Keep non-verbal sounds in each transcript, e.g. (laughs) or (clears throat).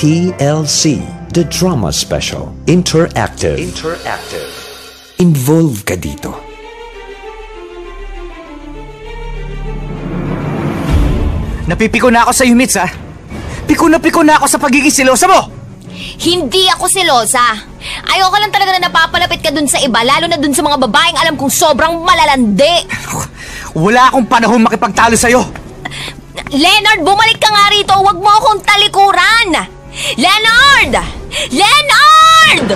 TLC, The Drama Special, Interactive. Interactive. Involve ka dito. Napipiko na ako sa Mitz ha. Piko na piko na ako sa pagiging silosa mo! Hindi ako selosa. Ayoko lang talaga na napapalapit ka dun sa iba, lalo na dun sa mga babaeng alam kong sobrang malalandi. Wala akong panahon makipagtalo sa'yo. Leonard, bumalik ka nga rito. Huwag mo akong talikuran. Leonard! Leonard!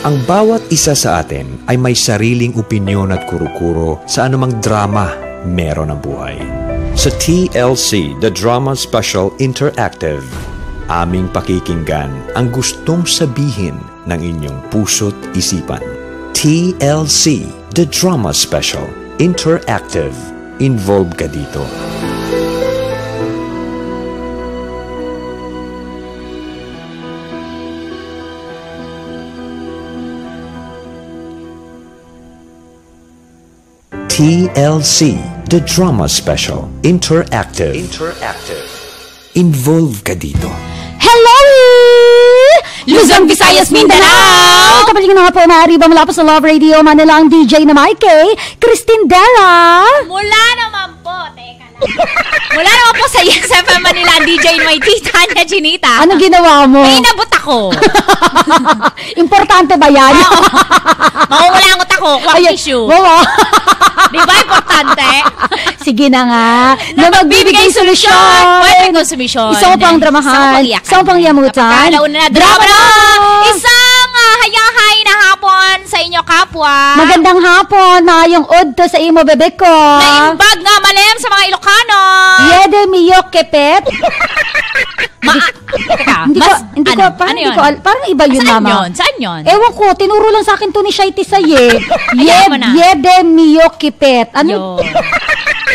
Ang bawat isa sa atin ay may sariling opinyon at kuro-kuro sa anumang drama meron ang buhay. Sa TLC, The Drama Special Interactive, aming pakikinggan ang gustong sabihin ng inyong puso't isipan. TLC, The Drama Special Interactive. Involve ka dito. TLC, The Drama Special Interactive. Interactive. Involve ka dito. Hello! Luzon, Visayas, Mindanao! Kapaling na nga po, maaari ba mula po sa Love Radio Manila ang DJ na Mikey, Christine Dera. Mula naman po, teka Mula naman po sa (laughs) Yes FM Manila, ang DJ may tita niya, Chinita. Ano ginawa mo? May inabot ako. (laughs) Importante ba yan? Maungulangot ako, kwak Ayan. tissue. Wow. Di ba importante? Sige na nga. Na magbibigay solusyon. Pwede konsumisyon. Isang pang dramahan. Isang pang yamutan. Na Drama drama na. na. Isang uh, hayahay na hapon sa inyo kapwa. Magandang hapon, maayong udto sa imo bebe ko. Naimbag nga malem sa mga Ilocano. Yede miyo kepet. (laughs) Ma Teka, Hindi ko, mas, hindi ko, ano, parang ano hindi ko, al- parang iba yun, Saan mama. yun? Saan yun? Ewan ko, tinuro lang sa akin to ni Shaiti Saye. (laughs) Ayaw mo na. Yede miyo kipet. Ano, Yun.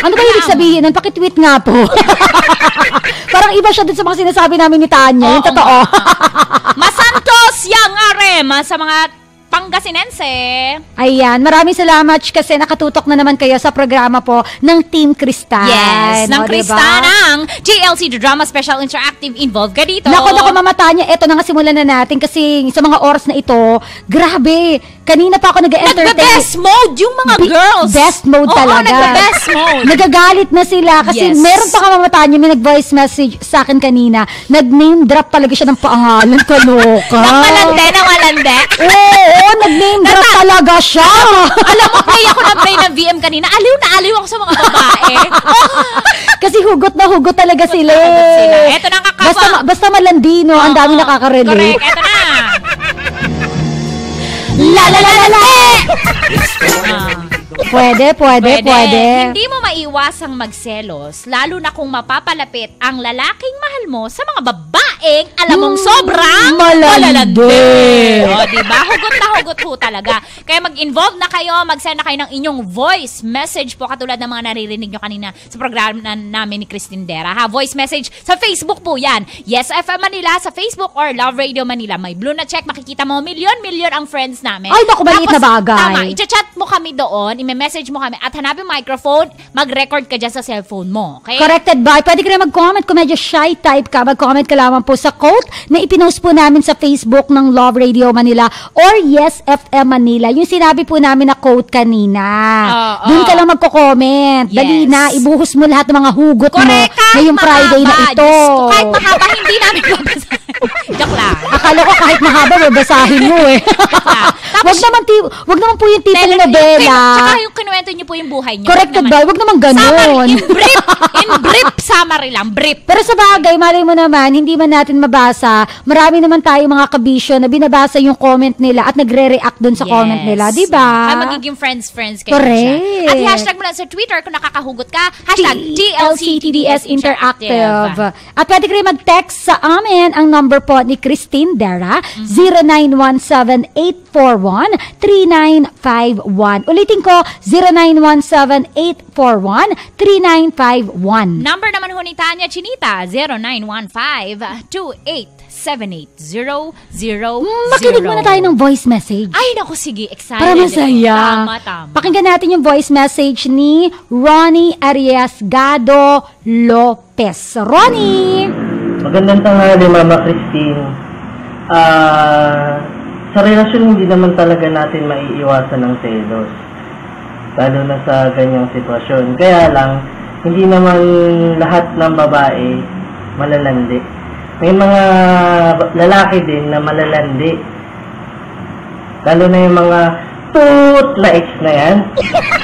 ano ba ibig sabihin nun? Pakitweet nga po. (laughs) parang iba siya dun sa mga sinasabi namin ni Tanya. yung Oo totoo. Masantos yang arem sa mga Pangasinense. Ayan, maraming salamat kasi nakatutok na naman kayo sa programa po ng Team Kristal. Yes, ng O, Krista diba? ng GLC The Drama Special Interactive Involved ka dito. Nako, nako, Mama Tanya, eto na nga simulan na natin kasi sa mga oras na ito, grabe, kanina pa ako nag-entertain. Nagbe-best mode yung mga Bi- girls. Best mode Oo, talaga. nagbe-best mode. (laughs) Nagagalit na sila kasi Yes. meron pa ka Mama Tanya, may nag-voice message sa akin kanina. Nag-name drop talaga siya ng pangalan. (laughs) Kaloka. Namalande, namalande. Oo, nag-name drop talaga siya. (laughs) Alam mo, play ako ng play ng VM kanina. Aliw na aliw ako sa mga babae. kasi hugot na hugot talaga sila. na hugot sila. Eto na ang kakapa. Basta, basta malandino, ang dami Oo, nakaka-relate. Correct, eto na. La la la la la! Pwede, pwede, pwede. Hindi mo maiwasang magselos, lalo na kung mapapalapit ang lalaking mahal mo sa mga babaeng alam mong sobrang Hmm, malalandi. O, diba? Hugot na hugot ho talaga. Kaya mag-involve na kayo, mag-send na kayo ng inyong voice message po katulad ng mga naririnig nyo kanina sa programa na, namin ni Christine Dera. Ha? Voice message sa Facebook po yan. Yes FM Manila sa Facebook or Love Radio Manila. May blue na check, makikita mo, milyon-milyon ang friends namin. Ay, naku, maliit na bagay. Tama, i-chat mo kami doon, i-message mo kami at hanapin microphone, mag-record ka dyan sa cellphone mo. Okay? Corrected by. Pwede ka rin mag-comment kung medyo shy type ka. Mag-comment ka lamang po sa quote na ipinost po namin sa Facebook ng Love Radio Manila or Yes FM Manila. Yung sinabi po namin na quote kanina. Oo. Doon ka lang magko-comment. Dali Yes. na, ibuhos mo lahat ng mga hugot Correct, mo ngayong Friday na ito. Diyos ko, kahit mahaba, hindi namin (laughs) babasahin. Joke lang. Akala ko kahit mahaba, babasahin mo eh. (laughs) wag naman, ti- wag naman po yung tipong nobela. Tsaka yung kinuwento niyo po yung buhay niyo. Corrected ba? Wag naman Summary, ganun. in brief, in brief, summary lang, brief. Pero sa bagay, malay mo naman, hindi man natin mabasa, marami naman tayong mga kabisyo na binabasa yung comment nila at nagre-react dun sa comment nila, di ba? Kaya magiging friends-friends kayo Correct. siya. At hashtag mo lang sa Twitter kung nakakahugot ka. Hashtag TLCTDS Interactive. At pwede ka rin mag-text sa amin. Ang number number po ni Christine Dera, 0917-841-3951. Ulitin ko, 0917-841-3951. Number naman ho ni Tanya Chinita, 0915-2878-000. Hmm, Makinig muna tayo ng voice message. Ay, naku, sige, excited. Para masaya. Tama, tama. Pakinggan natin yung voice message ni Ronnie Arriesgado Lopez. Ronnie! Magandang tanghali, Mama Christine. Ah, sa relasyon hindi naman talaga natin maiiwasan ng selos. Lalo na sa ganyang sitwasyon. Kaya lang, hindi naman lahat ng babae malalandi. May mga lalaki din na malalandi. Lalo na yung mga toot na ex na yan.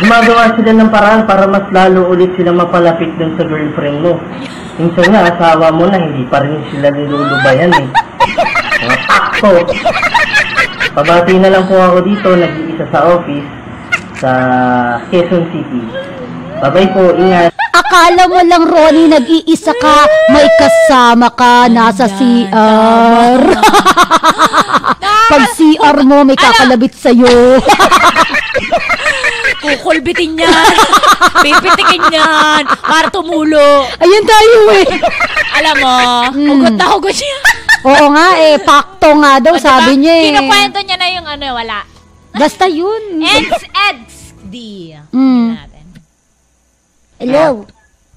Gumagawa sila ng paraan para mas lalo ulit sila mapalapit dun sa girlfriend mo. Minsan nga, asawa mo na, hindi pa rin sila nilulubayan eh. Mga takto. Pabati na lang po ako dito, nag-iisa sa office sa Quezon City. Bye-bye po, ingat. Akala mo lang, Ronnie, nag-iisa ka, may kasama ka, nasa CR. (laughs) Pag CR mo, may kakalabit sa'yo. (laughs) Kukulbitin yan. Pipitikin yan. Para tumulo. Ayun tayo eh. Alam mo, Hmm. hugot na hugot siya. Oo nga eh, pakto nga daw, O, sabi diba? niya eh. Kinukwento niya na yung ano, wala. Basta yun. Eds, Eds, D. Mm. Hello?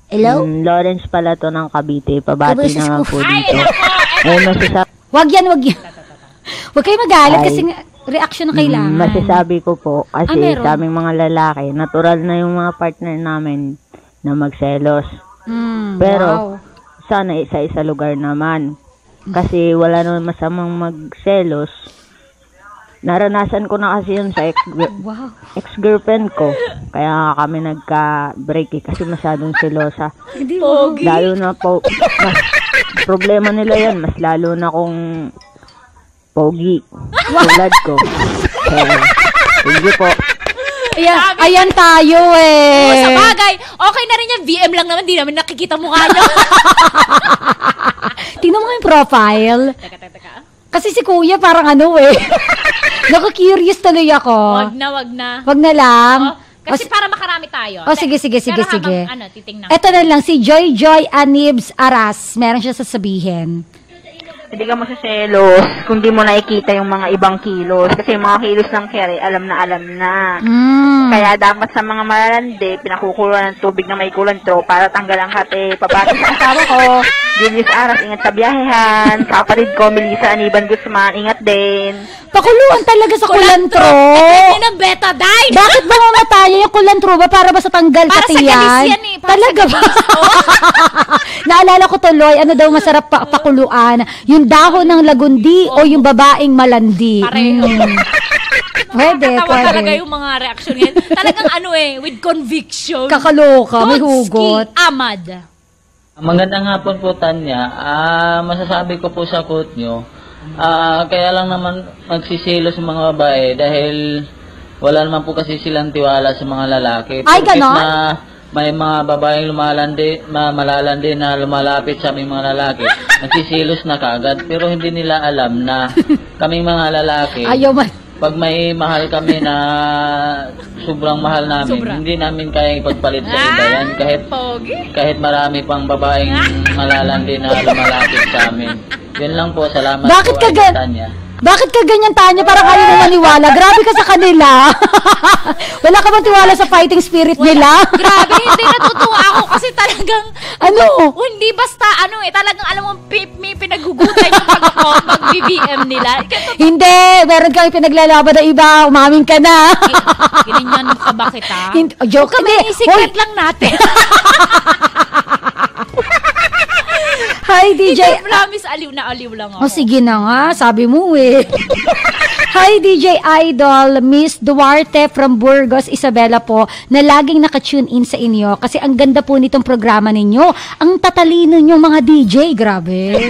Hello? Mm, Lawrence pala to ng Cavite. Pabati naman ko. po Ay, dito. nako. Ay, masasabi, Wag yan, wag yan. Wag kayo magalit Ay. kasi nga, reaction na kailangan. Masasabi ko po, kasi Ah, sa aming mga lalaki, natural na yung mga partner namin na magselos. Mm, Pero, wow. sana isa-isa lugar naman. Kasi wala naman masamang magselos. Naranasan ko na kasi yun sa ex- (laughs) Wow. ex-girlfriend ko. Kaya nga kami nagka-break eh, kasi masyadong selosa. Hindi. Lalo na po, mas, problema nila yan, mas lalo na kung pogi. Tulad ko. Kaya, thank you po. Ayan, ayan tayo eh. O, sa bagay, okay na rin yan. VM lang naman, di namin nakikita mukha niyo. (laughs) Tingnan mo yung profile. teka, teka, teka. Kasi si kuya parang ano eh. (laughs) Naku-curious tuloy ako. Wag na, wag na. Wag na lang. Oh, kasi O, para makarami tayo. Oh, sige, sige, sige, Pero habang, sige. ano, titingnan. Eto na lang, si Joy Joy Anibs Aras. Meron siya sasabihin. Hindi ka masaselos kung di mo nakikita yung mga ibang kilos. Kasi yung mga kilos ng kere, alam na alam na. Mm. Kaya dapat sa mga malalandi, pinakukulan ng tubig na may kulantro para tanggal ang hati. Pabati sa asawa ko, (laughs) Julius Aras, ingat sa biyahehan. Kapatid ko, Melissa Aniban Guzman, ingat din. Pakuluan talaga sa kulantro. Yan ang betadine. Bakit (laughs) ba mamatay yung kulantro ba? Para ba sa tanggal Para sa pati galis yan? yan eh, para Talaga sa ba? (laughs) Naalala ko tuloy, ano daw masarap pa- pakuluan? Yung dahon ng lagundi o yung babaeng malandi? Pareho. Mm. Pwede, Nakakatawa pwede. talaga yung mga reaction ngayon. Talagang ano eh, with conviction. Kakaloka, may Totski hugot. Amad. Magandang hapon po, Tanya. Ah, masasabi ko po sa quote nyo, ah, kaya lang naman magsisilo sa mga babae dahil wala naman po kasi silang tiwala sa mga lalaki. Ay, ganon? na may mga babaeng lumalandi, ma, malalandi na lumalapit sa aming mga lalaki, (laughs) nagsisilos na kagad, pero hindi nila alam na (laughs) kaming mga lalaki, Ayaw man. pag may mahal kami na sobrang mahal namin, Sobra. hindi namin kaya ipagpalit sa iba yan. Kahit Pogi. kahit marami pang babaeng (laughs) malalandi na lumalapit sa amin. Yun lang po, salamat Bakit po, ka gan- Tanya. Bakit ka ganyan, Tanya? Parang ayaw mo maniwala. Grabe ka sa kanila. (laughs) Wala ka bang tiwala sa fighting spirit nila? (laughs) Grabe, hindi (laughs) natutuwa ako kasi talagang, ano? oh, hindi basta ano eh, talagang alam mo, pi- may pinaghugutan yung pag ako, mag-BBM nila. Kaya Hindi, meron kang pinaglalaban na iba. Umamin ka na. Ganyan ka ba kita? Hindi, oh, joke. Kami, Hindi. secret Hoy. lang natin. Hi, DJ. Hindi, promise, aliw na aliw lang ako. O sige na nga, sabi mo eh. Hi DJ Idol, Miss Duarte from Burgos, Isabela po, na laging nakatune in sa inyo kasi ang ganda po nitong programa ninyo. Ang tatalino nyo mga DJ, grabe.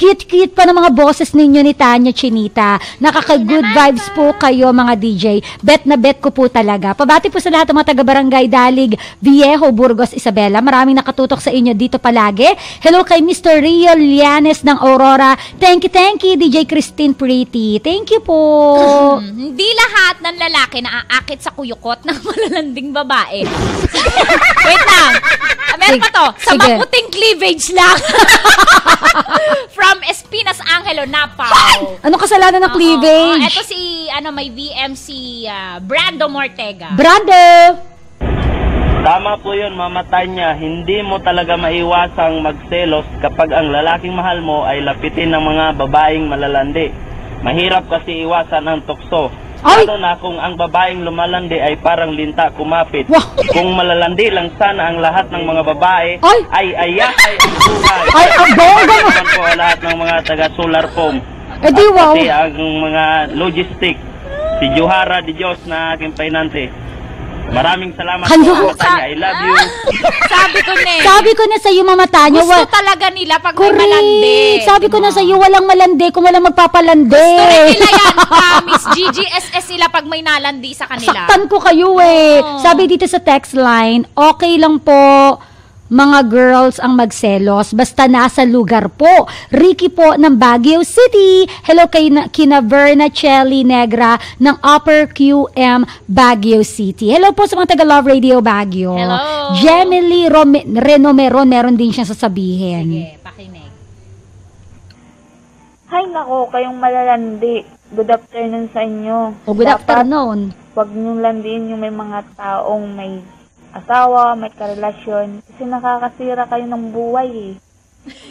Cute-cute pa ng mga boses ninyo ni Tanya Chinita. Nakaka-good vibes po kayo mga DJ. Bet na bet ko po talaga. Pabati po sa lahat ng mga taga-barangay Dalig, Viejo, Burgos, Isabela. Maraming nakatutok sa inyo dito palagi. Hello kay Mr. Rio Lianes ng Aurora. Thank you, thank you, DJ Christine Pretty. Thank you po. Hmm, hindi lahat ng lalaki na aakit sa kuyukot ng (laughs) malalanding babae. (laughs) Wait lang. Meron pa to. Sa Sige. maputing cleavage lang. (laughs) From Espinas Angelo, Napaw. Anong kasalanan ng cleavage? Ito si, ano, may VMC ah, Brando Mortega. Brando! Tama po yun, Mama Tanya. Hindi mo talaga maiwasang magselos kapag ang lalaking mahal mo ay lapitin ng mga babaeng malalandi. Mahirap kasi iwasan ang tukso. Ay! Lalo na kung ang babaeng lumalandi ay parang linta kumapit. Wah! Kung malalandi lang sana ang lahat ng mga babae, Ay! ay ayahay ang buhay. Ay, ang bongga naman po lahat ng mga taga solar foam. Eh di wow. Pati ang mga logistic. Si Johara Di Diyos na aking painante. Maraming salamat Kanyo. po, Mama Tanya. I love you. Sabi ko na eh. Sabi ko na sa iyo, Mama Tanya, Gusto wa- talaga nila pag may malandi. Correct. Sabi ko na sa iyo, walang malandi kung walang magpapalandi. Gusto rin nila yan. (laughs) Promise. GGSS sila pag may nalandi sa kanila. Saktan ko kayo eh. Oo. Sabi dito sa text line, okay lang po mga girls ang magselos basta nasa lugar po. Ricky po ng Baguio City. Hello kay na, kina Verna Chelly Negra ng Upper QM Baguio City. Hello po sa mga taga Love Radio Baguio. Hello. Gemily Rome, Renomeron, meron din siyang sasabihin. Sige, pakinig. Hay nako, kayong malalandi. Good afternoon sa inyo. O good Dapat afternoon. Huwag niyong landiin yung may mga taong may asawa, may karelasyon. Kasi nakakasira kayo ng buhay eh.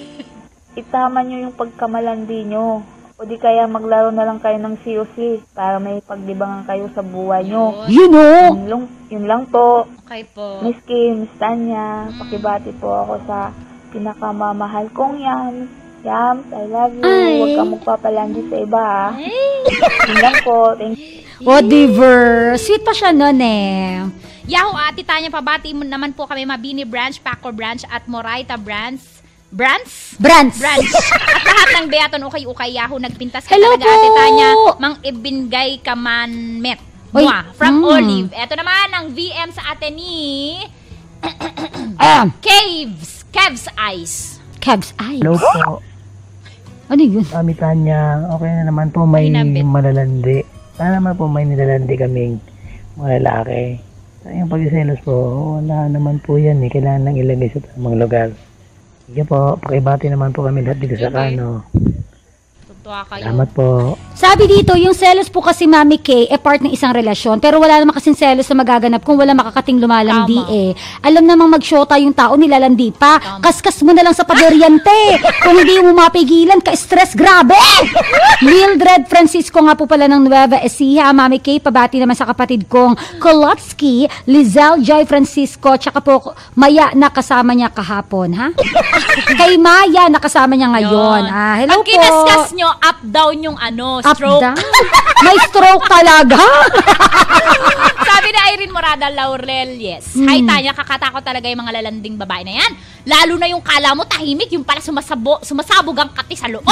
(laughs) Itama niyo yung pagkamalandi niyo. O di kaya maglaro na lang kayo ng COC para may pagdibangan kayo sa buhay niyo. You know. Yun, lang, yun lang po. Okay po. Miss Kim, Miss Tanya, pakibati po ako sa pinakamamahal kong Yams. Yams, I love you. Ay. Huwag kang magpapalandi sa iba ha. Yun lang po. Thank you. O diver. Sweet pa siya nun eh. Yahoo, Ate Tanya, pabati mo naman po kami Mabini Branch, Paco Branch, at Moraita Branch. Branch? Branch. Branch. At lahat ng Beaton Ukay-Ukay Yahoo, nagpintas ka Hello talaga, po! Ate Tanya. Mang Ibingay Kamanmet. Oy, Mua, from mm. Olive. Ito naman ang VM sa atin ni Ah, Caves. Caves Eyes. Cavs Eyes. Hello po, (gasps) Ano yun? Ami Tanya. Okay na naman po may Hinabit. malalandi. Sana naman po may nilalandi kaming mga lalaki. Yung pagsiselos po, wala naman po yan eh. Kailangan lang ilagay sa tamang lugar. Sige po, pakibati naman po kami lahat dito sa Kano. Tutuwa kayo. Salamat po. Sabi dito, yung selos po kasi Mami K, eh part ng isang relasyon. Pero wala naman kasing selos na magaganap kung wala makakating lumalandi Tama. eh. Alam namang mag-shota yung tao, nilalandi pa. Kaskas mo na lang sa paderyante. (laughs) kung hindi mo mapigilan, ka-stress, grabe! (laughs) Mildred Francisco nga po pala ng Nueva Ecija. Mami K, pabati naman sa kapatid kong Kolotsky, Lizelle Joy Francisco, tsaka po Maya na kasama niya kahapon, ha? (laughs) Kay Maya na kasama niya ngayon. Yun. Ah, hello Pag po. kinaskas nyo, up down yung ano, Up stroke. down? May stroke talaga? (laughs) Sabi ni Irene Morada Laurel, yes. Hmm. Hi Tanya, kakatakot talaga yung mga lalanding babae na yan. Lalo na yung kala mo tahimik, yung pala sumasabo, sumasabog ang kati sa loob.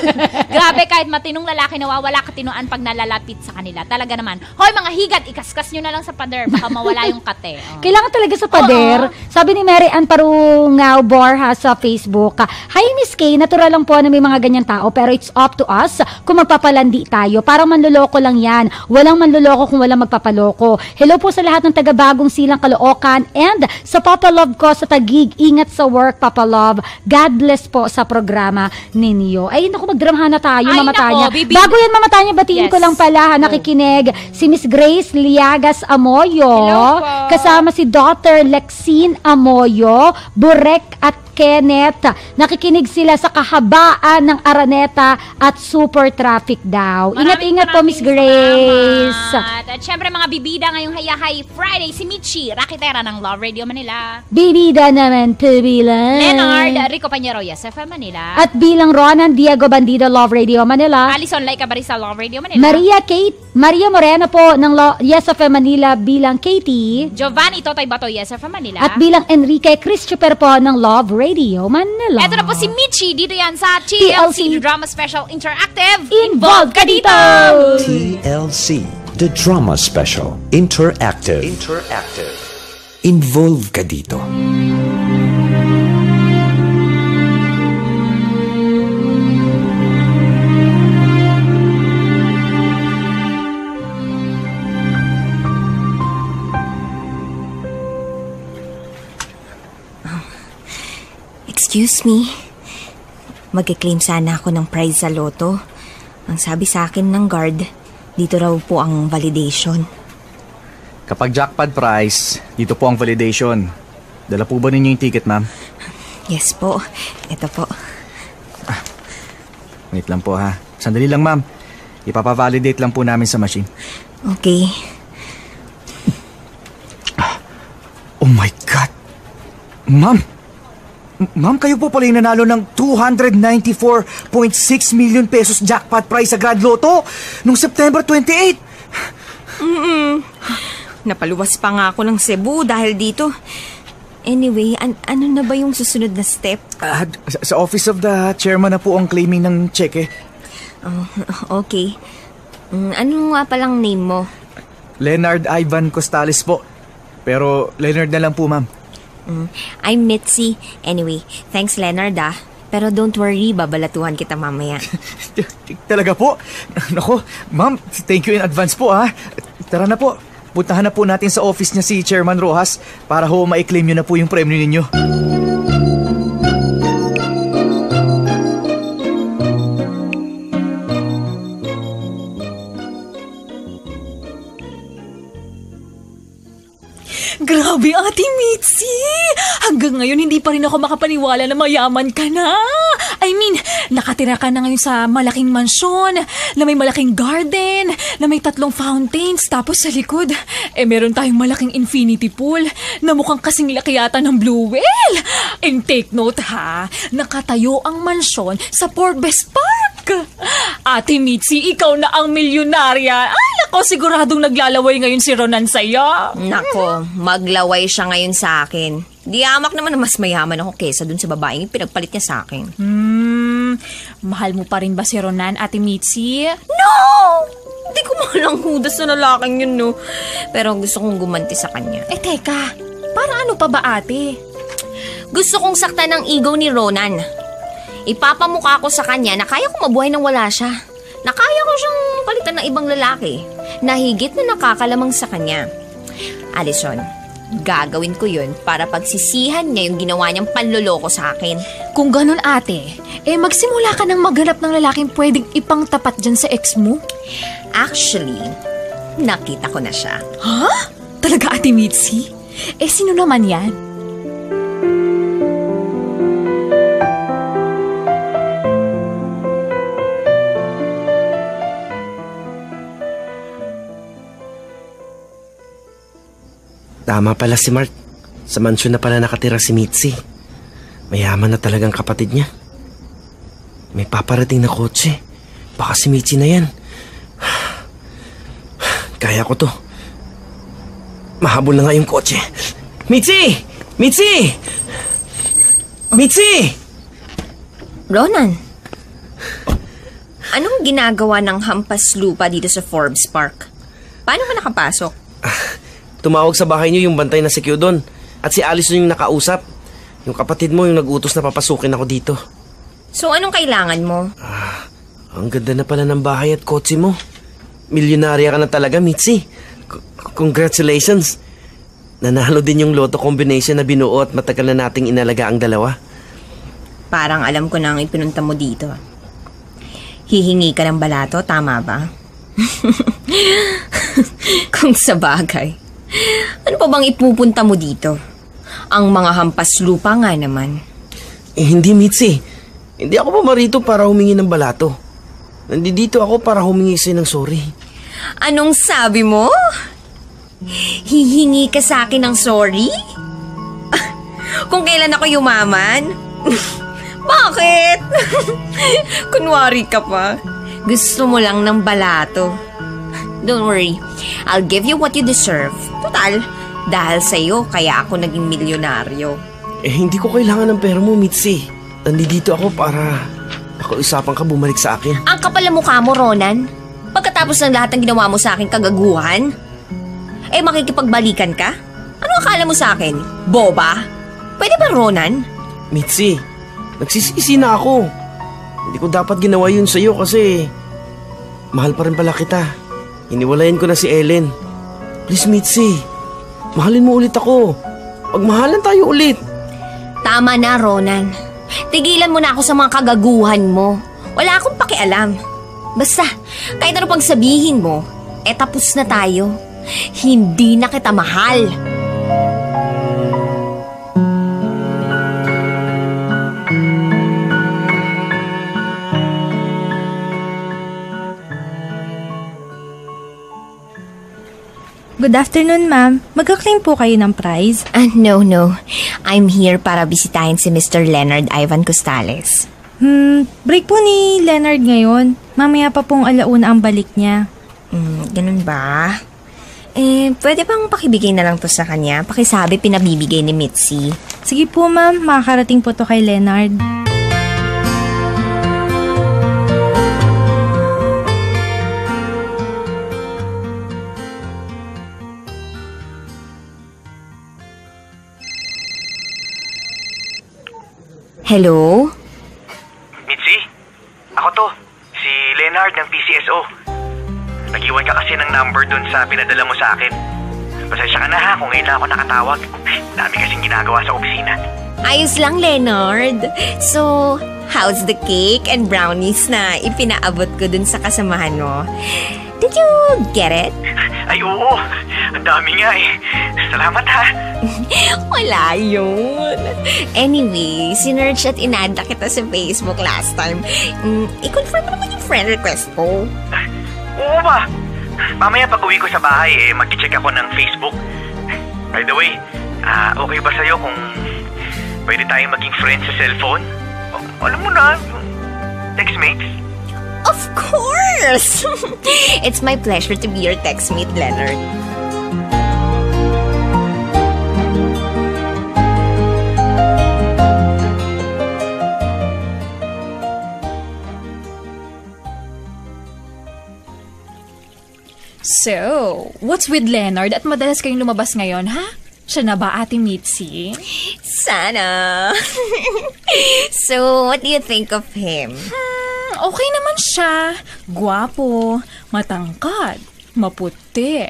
(laughs) Grabe, kahit matinong lalaki nawawala katinoan pag nalalapit sa kanila. Talaga naman. Hoy mga higat, ikaskas nyo na lang sa pader, baka mawala yung kate. Oh. (laughs) Kailangan talaga sa pader. Sabi ni Mary Ann Parungao Borja sa Facebook, Hi Miss K, natural lang po na may mga ganyan tao pero it's up to us kung magpapalandi tayo. Parang manloloko lang yan. Walang manloloko kung walang magpapaloko. Hello po sa lahat ng taga-bagong silang Caloocan and sa Papa Love ko sa Tagig. Ingat sa work, Papa Love. God bless po sa programa ninyo. Ay, naku, magdramahan na tayo, Ay, Mama naku, Tanya. Bago yan, Mama Tanya, batiin Yes. ko lang pala, ha, nakikinig si Miss Grace Liagas Amoyo. Hello po. Kasama si Dr. Lexine Amoyo, Burek at Kenneth. Nakikinig sila sa kahabaan ng Araneta at super traffic daw. Ingat-ingat po, Miss Grace. Salamat. At syempre mga bibida ngayong Hayahay Friday, si Michi, Rakitera ng Love Radio Manila. Bibida naman po bilang. Leonard, Rico Pañero, Yes FM Manila. At bilang Ronan Diego Bandido, Love Radio Manila. Alison Laika Barisa, Love Radio Manila. Maria Kate, Maria Moreno po ng Lo- Yes of Manila bilang Katie. Giovanni Totoy Bato, Yes FM Manila. At bilang Enrique Christopher po ng Love Radio Manila. Eto na po si Michi. Dito yan sa TLC TLC Drama Special Interactive. Involved ka dito! TLC, the drama special, interactive. Interactive. Involve ka dito. Excuse me. Magkiklaim sana ako ng prize sa loto. Ang sabi sa akin ng guard, dito raw po ang validation. Kapag jackpot prize, dito po ang validation. Dala po ba ninyo yung ticket, ma'am? Yes po. Ito po. Wait lang po ha. Sandali lang, ma'am. Ipapavalidate lang po namin sa machine. Okay. Oh my God! Ma'am! Ma'am, kayo po pala yung nanalo ng 294.6 million pesos jackpot prize sa Grand Lotto noong September 28! Mm-mm. Napaluwas pa nga ako ng Cebu dahil dito. Anyway, an- ano na ba yung susunod na step? Ah, sa, sa office of the chairman na po ang claiming ng cheque. Oh, okay. Mm, ano nga palang name mo? Leonard Ivan Costales po. Pero Leonard na lang po, ma'am. Mm, I'm Mitzi. Anyway, thanks Leonard ah. Pero don't worry, babalatuhan kita mamaya. (laughs) Talaga po? Nako, ma'am, thank you in advance po ha. Tara na po. Puntahan na po natin sa office niya si Chairman Rojas para ho ma-claim nyo na po yung premyo ninyo. Grabe, pa rin ako makapaniwala na mayaman ka na. I mean, nakatira ka na ngayon sa malaking mansyon, na may malaking garden, na may tatlong fountains, tapos sa likod, eh meron tayong malaking infinity pool na mukhang kasing laki yata ng Blue Whale. And take note ha, nakatayo ang mansyon sa Port Best Park. Ate Mitzi, ikaw na ang milyonarya. Ay, nako, siguradong naglalaway ngayon si Ronan sa'yo. Nako, maglaway siya ngayon sa akin. Di amak naman na mas mayaman ako kesa dun sa babaeng pinagpalit niya sa akin. Hmm, mahal mo pa rin ba si Ronan, Ate Mitzi? No! Hindi ko malang hudas na lalaking yun, no. Pero gusto kong gumanti sa kanya. Eh, teka. Para ano pa ba, ate? Gusto kong saktan ng ego ni Ronan. Ipapamukha ko sa kanya na kaya ko mabuhay nang wala siya. Na kaya ko siyang palitan ng ibang lalaki na higit na nakakalamang sa kanya. Alison, gagawin ko yun para pagsisihan niya yung ginawa niyang panloloko sa akin. Kung ganun ate, eh magsimula ka ng maghanap ng lalaking pwedeng ipang tapat dyan sa ex mo. Actually, nakita ko na siya. Ha? Talaga ate Mitzi? Eh sino naman yan? Tama pala si Mark. Sa mansyon na pala nakatira si Mitzi. Mayaman na talagang kapatid niya. May paparating na kotse. Baka si Mitzi na yan. (sighs) Kaya ko to. Mahabol na nga yung kotse. Mitzi! Mitzi! Mitzi! Ronan, anong ginagawa ng hampas lupa dito sa Forbes Park? Paano ka nakapasok? Tumawag sa bahay niyo yung bantay na si doon. At si Alice yung nakausap. Yung kapatid mo yung nag-utos na papasukin ako dito. So anong kailangan mo? Ang ganda na pala ng bahay at kotse mo. Milyonarya ka na talaga, Mitzi. C- congratulations. Nanalo din yung lotto combination na binuo at matagal na nating inalaga ang dalawa. Parang alam ko na ang ipinunta mo dito. Hihingi ka ng balato, tama ba? (laughs) Kung sa bagay. Ano pa bang ipupunta mo dito? Ang mga hampas lupa nga naman. Eh, hindi, Mitzi. Hindi ako pumarito para humingi ng balato. Nandito ako para humingi sa'yo ng sorry. Anong sabi mo? Hihingi ka sa akin ng sorry? Kung kailan ako yumaman? (laughs) Bakit? (laughs) Kunwari ka pa. Gusto mo lang ng balato. Don't worry. I'll give you what you deserve. Total, dahil sa'yo, kaya ako naging milyonaryo. Eh, hindi ko kailangan ng pera mo, Mitzi. Nandito ako para pakiusapan ka bumalik sa akin. Ang kapal ng mukha mo, Ronan. Pagkatapos ng lahat ng ginawa mo sa akin kagaguhan, eh makikipagbalikan ka? Ano akala mo sa akin? Boba? Pwede ba, Ronan? Mitzi, nagsisisi na ako. Hindi ko dapat ginawa yun sa'yo kasi mahal pa rin pala kita. Iniwalayan ko na si Ellen. Please, Mitzi, mahalin mo ulit ako. Pagmahalan tayo ulit. Tama na, Ronan. Tigilan mo na ako sa mga kagaguhan mo. Wala akong pakialam. Basta, kahit ano pang sabihin mo, eh tapos na tayo. Hindi na kita mahal. Good afternoon, ma'am. Magka-claim po kayo ng prize? Ah, no, no. I'm here para bisitahin si Mr. Leonard Ivan Costales. Hmm, break po ni Leonard ngayon. Mamaya pa pong alauna ang balik niya. Hmm, ganun ba? Eh, pwede bang pakibigay na lang to sa kanya? Pakisabi pinabibigay ni Mitzi. Sige po, ma'am. Makakarating po to kay Leonard. Hello? Mitzi, ako to. Si Leonard ng PCSO. Nag-iwan ka kasi ng number dun sa pinadala mo sa akin. Pasensya ka na ha kung ngayon lang ako nakatawag. Dami kasing ginagawa sa opisina. Ayos lang, Leonard. So, how's the cake and brownies na ipinaabot ko dun sa kasamahan mo? Did you get it? Ay oo, ang dami nga eh. Salamat ha. (laughs) Wala yun. Anyway, sinerch at inada kita sa Facebook last time. Mm, i-confirm mo naman yung friend request ko. Oo ba? Mamaya pag uwi ko sa bahay eh, mag-check ako ng Facebook. By the way, ah, okay ba sa'yo kung pwede tayong maging friends sa cellphone? O, alam mo na, yung textmates. Of course! (laughs) It's my pleasure to be your textmate, Leonard. So, what's with Leonard at madalas kayong lumabas ngayon, ha? Siya na ba, Ate Mitzi? Sana. (laughs) so, what do you think of him? Hmm, okay naman siya. Gwapo, matangkad, maputi.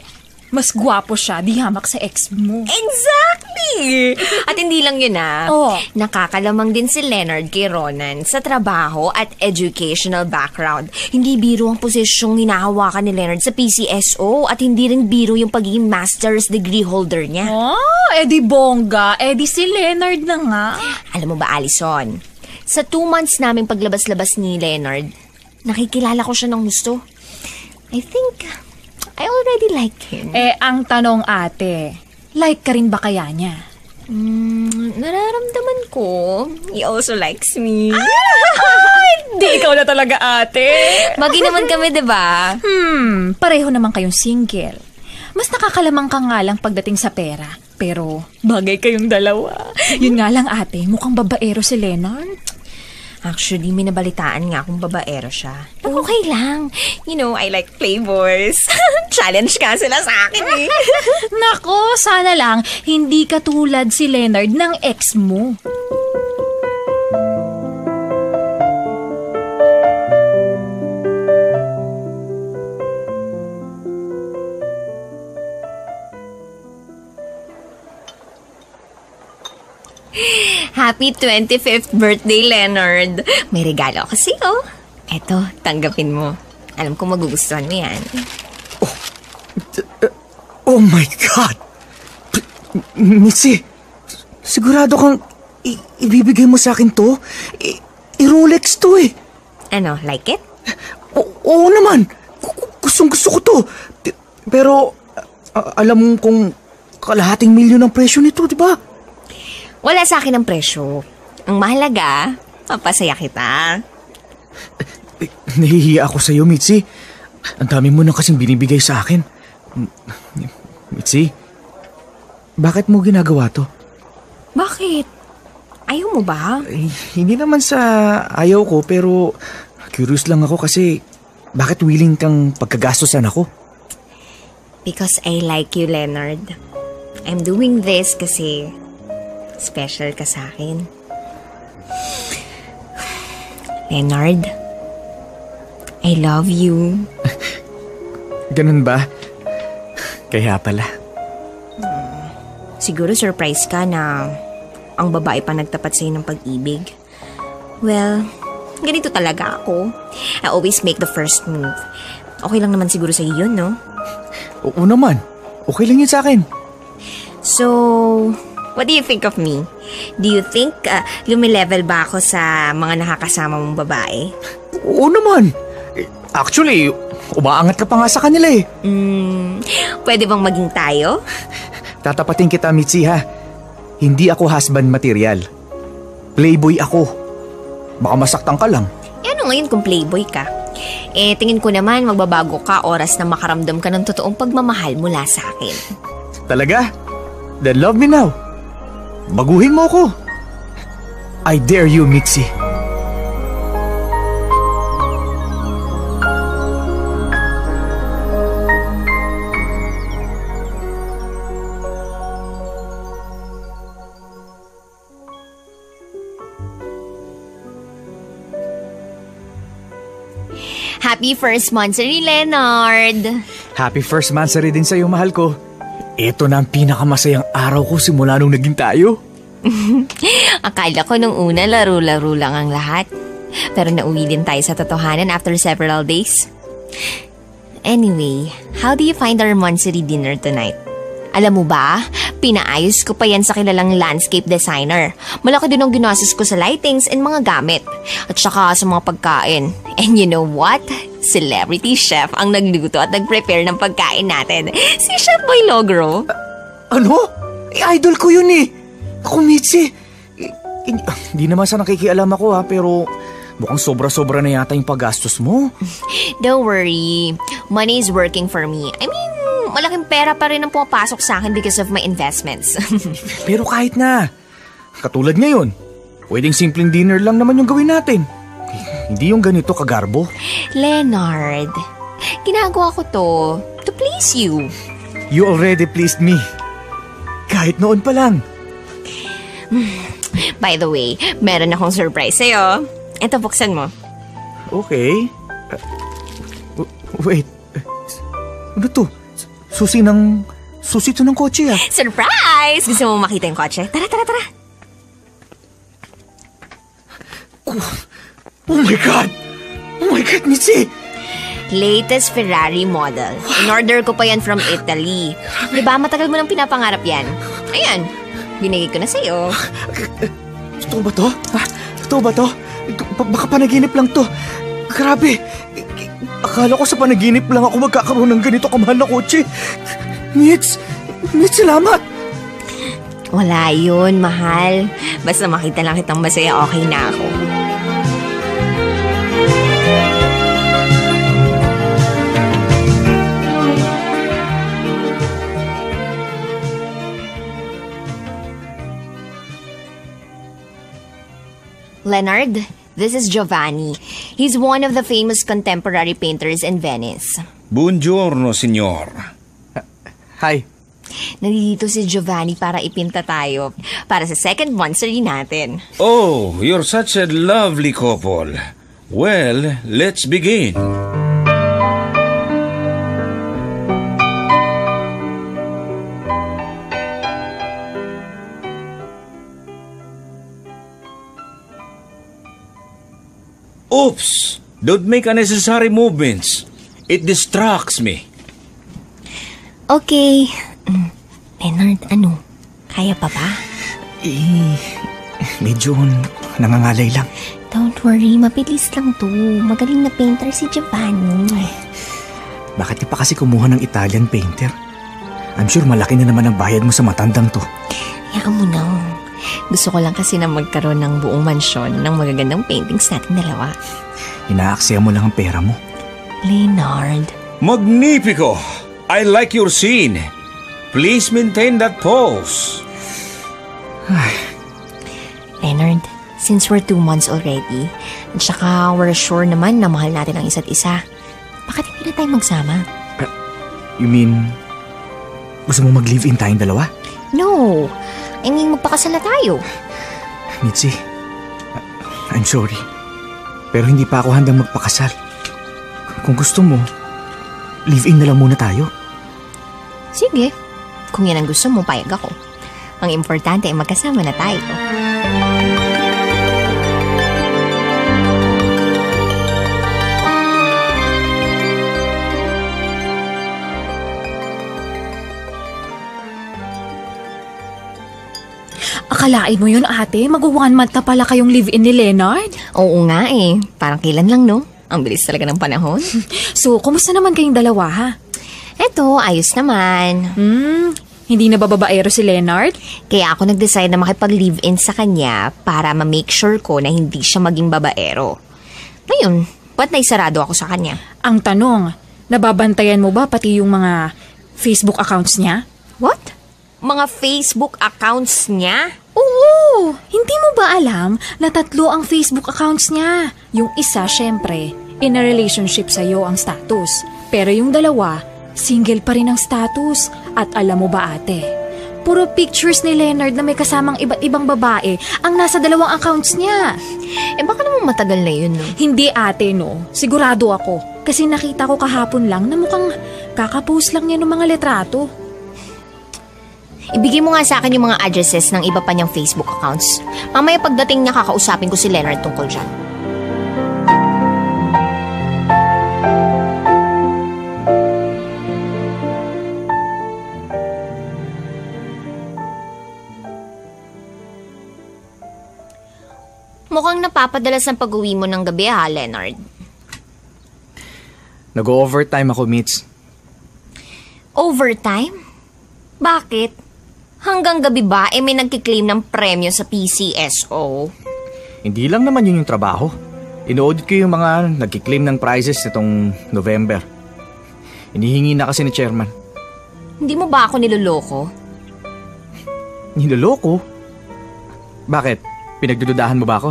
Mas gwapo siya, di hamak sa ex mo. Exactly! At hindi lang yun ah. Oh. Nakakalamang din si Leonard kay Ronan sa trabaho at educational background. Hindi biro ang posisyong hinahawakan ni Leonard sa PCSO at hindi rin biro yung pagiging master's degree holder niya. Oh, edi bongga. Edi si Leonard na nga. Alam mo ba, Alison? Sa two months naming paglabas-labas ni Leonard, nakikilala ko siya ng gusto. I think I already like him. Eh, ang tanong ate, like ka rin ba kaya niya? Mm, nararamdaman ko, he also likes me. (laughs) Hindi, ikaw na talaga ate. Magi naman kami, di ba? Hmm, pareho naman kayong single. Mas nakakalamang ka nga lang pagdating sa pera. Pero, bagay kayong dalawa. Yun nga lang ate, mukhang babaero si Leonard. Actually, may nabalitaan nga kung babaero siya. Pero okay lang. You know, I like playboys. (laughs) Challenge ka sila sa akin eh. (laughs) Nako, sana lang hindi katulad si Leonard ng ex mo. Happy 25th birthday, Leonard. May regalo ako sa'yo. Eto, tanggapin mo. Alam ko magugustuhan mo yan. Oh my God! Mitzi, sigurado kang i- ibibigay mo sa akin to? I- I-Rolex to eh. Ano, like it? O- oo naman. Gustong gusto ko to. P- Pero, a- alam mo kung kalahating milyon ang presyo nito, di ba? Wala sa akin ang presyo. Ang mahalaga, mapasaya kita. Nahihiya ako sa'yo, Mitzi. Ang dami mo na kasing binibigay sa akin. Mitzi, bakit mo ginagawa to? Bakit? Ayaw mo ba? Eh, hindi naman sa ayaw ko, pero curious lang ako kasi bakit willing kang pagkagastosan ako? Because I like you, Leonard. I'm doing this kasi special ka sa akin. Leonard, I love you. (laughs) Ganun ba? Kaya pala. Siguro surprise ka na ang babae pa nagtapat sa'yo ng pag-ibig. Well, ganito talaga ako. I always make the first move. Okay lang naman siguro sa'yo yun, no? (laughs) Oo naman. Okay lang yun sa akin. So, what do you think of me? Do you think uh, lumilevel ba ako sa mga nakakasama mong babae? Oo naman. Actually, umaangat ka pa nga sa kanila eh. Hmm, pwede bang maging tayo? Tatapatin kita, Mitzi ha. Hindi ako husband material. Playboy ako. Baka masaktan ka lang. Eh ano ngayon kung playboy ka? Eh, tingin ko naman magbabago ka oras na makaramdam ka ng totoong pagmamahal mula sa akin. Talaga? Then love me now. Baguhin mo ako. I dare you, Mitzi. Happy first monthsary, Leonard! Happy first monthsary din sa'yo, mahal ko. Ito na ang pinakamasayang araw ko simula nung naging tayo. (laughs) Akala ko nung una laro-laro lang ang lahat. Pero nauwi din tayo sa totohanan after several days. Anyway, how do you find our monthsary dinner tonight? Alam mo ba, pinaayos ko pa yan sa kilalang landscape designer. Malaki din ang ginastos ko sa lightings and mga gamit. At saka sa mga pagkain. And you know what? Celebrity chef ang nagluto at nag-prepare ng pagkain natin. Si Chef Boy Logro. Ano? Eh, idol ko yun eh. Ako, Mitzi. Eh, Hindi, hindi naman sa nakikialam ako ha, pero mukhang sobra-sobra na yata yung paggastos mo. (laughs) Don't worry. Money is working for me. I mean, malaking pera pa rin ang pumapasok sa akin because of my investments. (laughs) Pero kahit na. Katulad ngayon, pwedeng simpleng dinner lang naman yung gawin natin. Hindi yung ganito kagarbo. Leonard, ginagawa ko to to please you. You already pleased me. Kahit noon pa lang. (sighs) By the way, meron akong surprise sa'yo. Ito, buksan mo. Okay. Uh, wait. Ano to? Susi ng... Susi to ng kotse ah. Surprise! Gusto mo makita yung kotse? Tara, tara, tara. Oh my God! Oh my God, Mitzi! Latest Ferrari model. In-order ko pa yan from Italy. Di ba, matagal mo nang pinapangarap yan. Ayan, binigay ko na sa'yo. Totoo ba to? Ha? Totoo ba to? Ba- baka panaginip lang to. Grabe. Akala ko sa panaginip lang ako magkakaroon ng ganito kamahal na kotse. Mitz! Mitz, salamat! Wala yun, mahal. Basta makita lang kitang masaya, okay na ako. Leonard, this is Giovanni. He's one of the famous contemporary painters in Venice. Buongiorno, signor. Hi. Nandito si Giovanni para ipinta tayo para sa second monthsary natin. Oh, you're such a lovely couple. Well, let's begin. Oops! Don't make unnecessary movements. It distracts me. Okay. Mm, Leonard, ano? Kaya pa ba? Eh, medyo nangangalay lang. Don't worry, mabilis lang to. Magaling na painter si Giovanni. Bakit di pa kasi kumuha ng Italian painter? I'm sure malaki na naman ang bayad mo sa matandang to. Hayaan mo na. Gusto ko lang kasi na magkaroon ng buong mansyon ng magagandang paintings natin dalawa. Inaaksaya mo lang ang pera mo. Leonard. Magnifico! I like your scene. Please maintain that pose. (sighs) Leonard, Since we're two months already, at saka we're sure naman na mahal natin ang isa't isa, bakit hindi na tayo magsama? You mean, gusto mo mag-live-in tayong dalawa? No, I mean magpakasal na tayo. Mitzi, I'm sorry. Pero hindi pa ako handang magpakasal. Kung gusto mo, live-in na lang muna tayo. Sige, kung yan ang gusto mo, payag ako. Ang importante ay magkasama na tayo. Akalain mo yun ate, mag-one month na pala kayong live-in ni Leonard? Oo nga eh, parang kailan lang no? Ang bilis talaga ng panahon. (laughs) so, kumusta naman kayong dalawa ha? Eto, ayos naman. Hmm, hindi na bababaero si Leonard? Kaya ako nag-decide na makipag-live-in sa kanya para ma-make sure ko na hindi siya maging babaero. Ngayon, ba't naisarado ako sa kanya? Ang tanong, nababantayan mo ba pati yung mga Facebook accounts niya? What? Mga Facebook accounts niya? Oo! Hindi mo ba alam na tatlo ang Facebook accounts niya? Yung isa, syempre, in a relationship sa'yo ang status. Pero yung dalawa, single pa rin ang status. At alam mo ba ate, puro pictures ni Leonard na may kasamang iba't ibang babae ang nasa dalawang accounts niya. Eh baka naman matagal na yun, no? Hindi ate, no. Sigurado ako. Kasi nakita ko kahapon lang na mukhang kakapost lang niya ng mga letrato. Ibigay mo nga sa akin yung mga addresses ng iba pa niyang Facebook accounts. Mamaya pagdating niya kakausapin ko si Leonard tungkol dyan. Mukhang napapadalas ang pag-uwi mo ng gabi ha, Leonard. Nag-overtime ako, Mitz. Overtime? Bakit? Hanggang gabi ba eh may nagkiklaim ng premyo sa PCSO? Hindi lang naman yun yung trabaho. Ino-audit ko yung mga nagkiklaim ng prizes nitong November. Inihingi na kasi ni chairman. Hindi mo ba ako niloloko? Niloloko? Bakit? Pinagdududahan mo ba ako?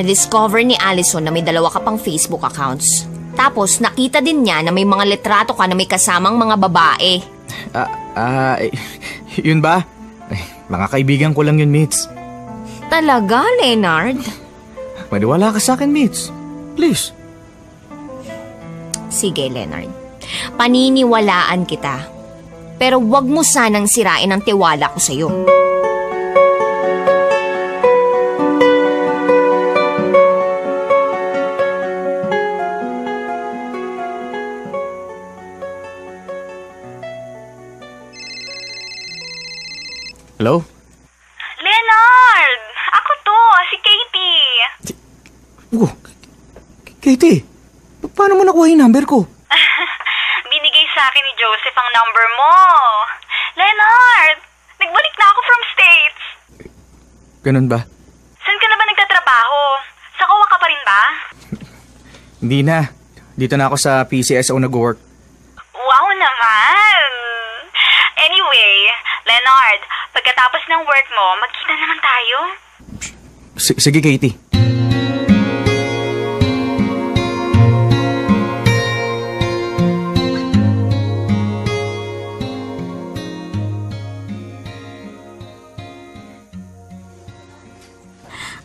Na-discover ni Allison na may dalawa ka pang Facebook accounts. Tapos nakita din niya na may mga litrato ka na may kasamang mga babae. Ah, ah, eh, (laughs) yun ba? Eh, mga kaibigan ko lang yun, Mitz. Talaga, Leonard? Maniwala ka sa akin, Mitz. Please. Sige, Leonard. Paniniwalaan kita. Pero wag mo sanang sirain ang tiwala ko sa'yo. Hello? Leonard! Ako to, si Katie. Oh, Katie, pa- paano mo nakuha yung number ko? (laughs) Binigay sa akin ni Joseph ang number mo. Leonard! Nagbalik na ako from States. Ganun ba? Saan ka na ba nagtatrabaho? Sa kawa ka pa rin ba? (laughs) Hindi na. Dito na ako sa PCSO nag-work. Wow naman! Anyway, Leonard, pagkatapos ng work mo, magkita naman tayo. S- sige, Katie.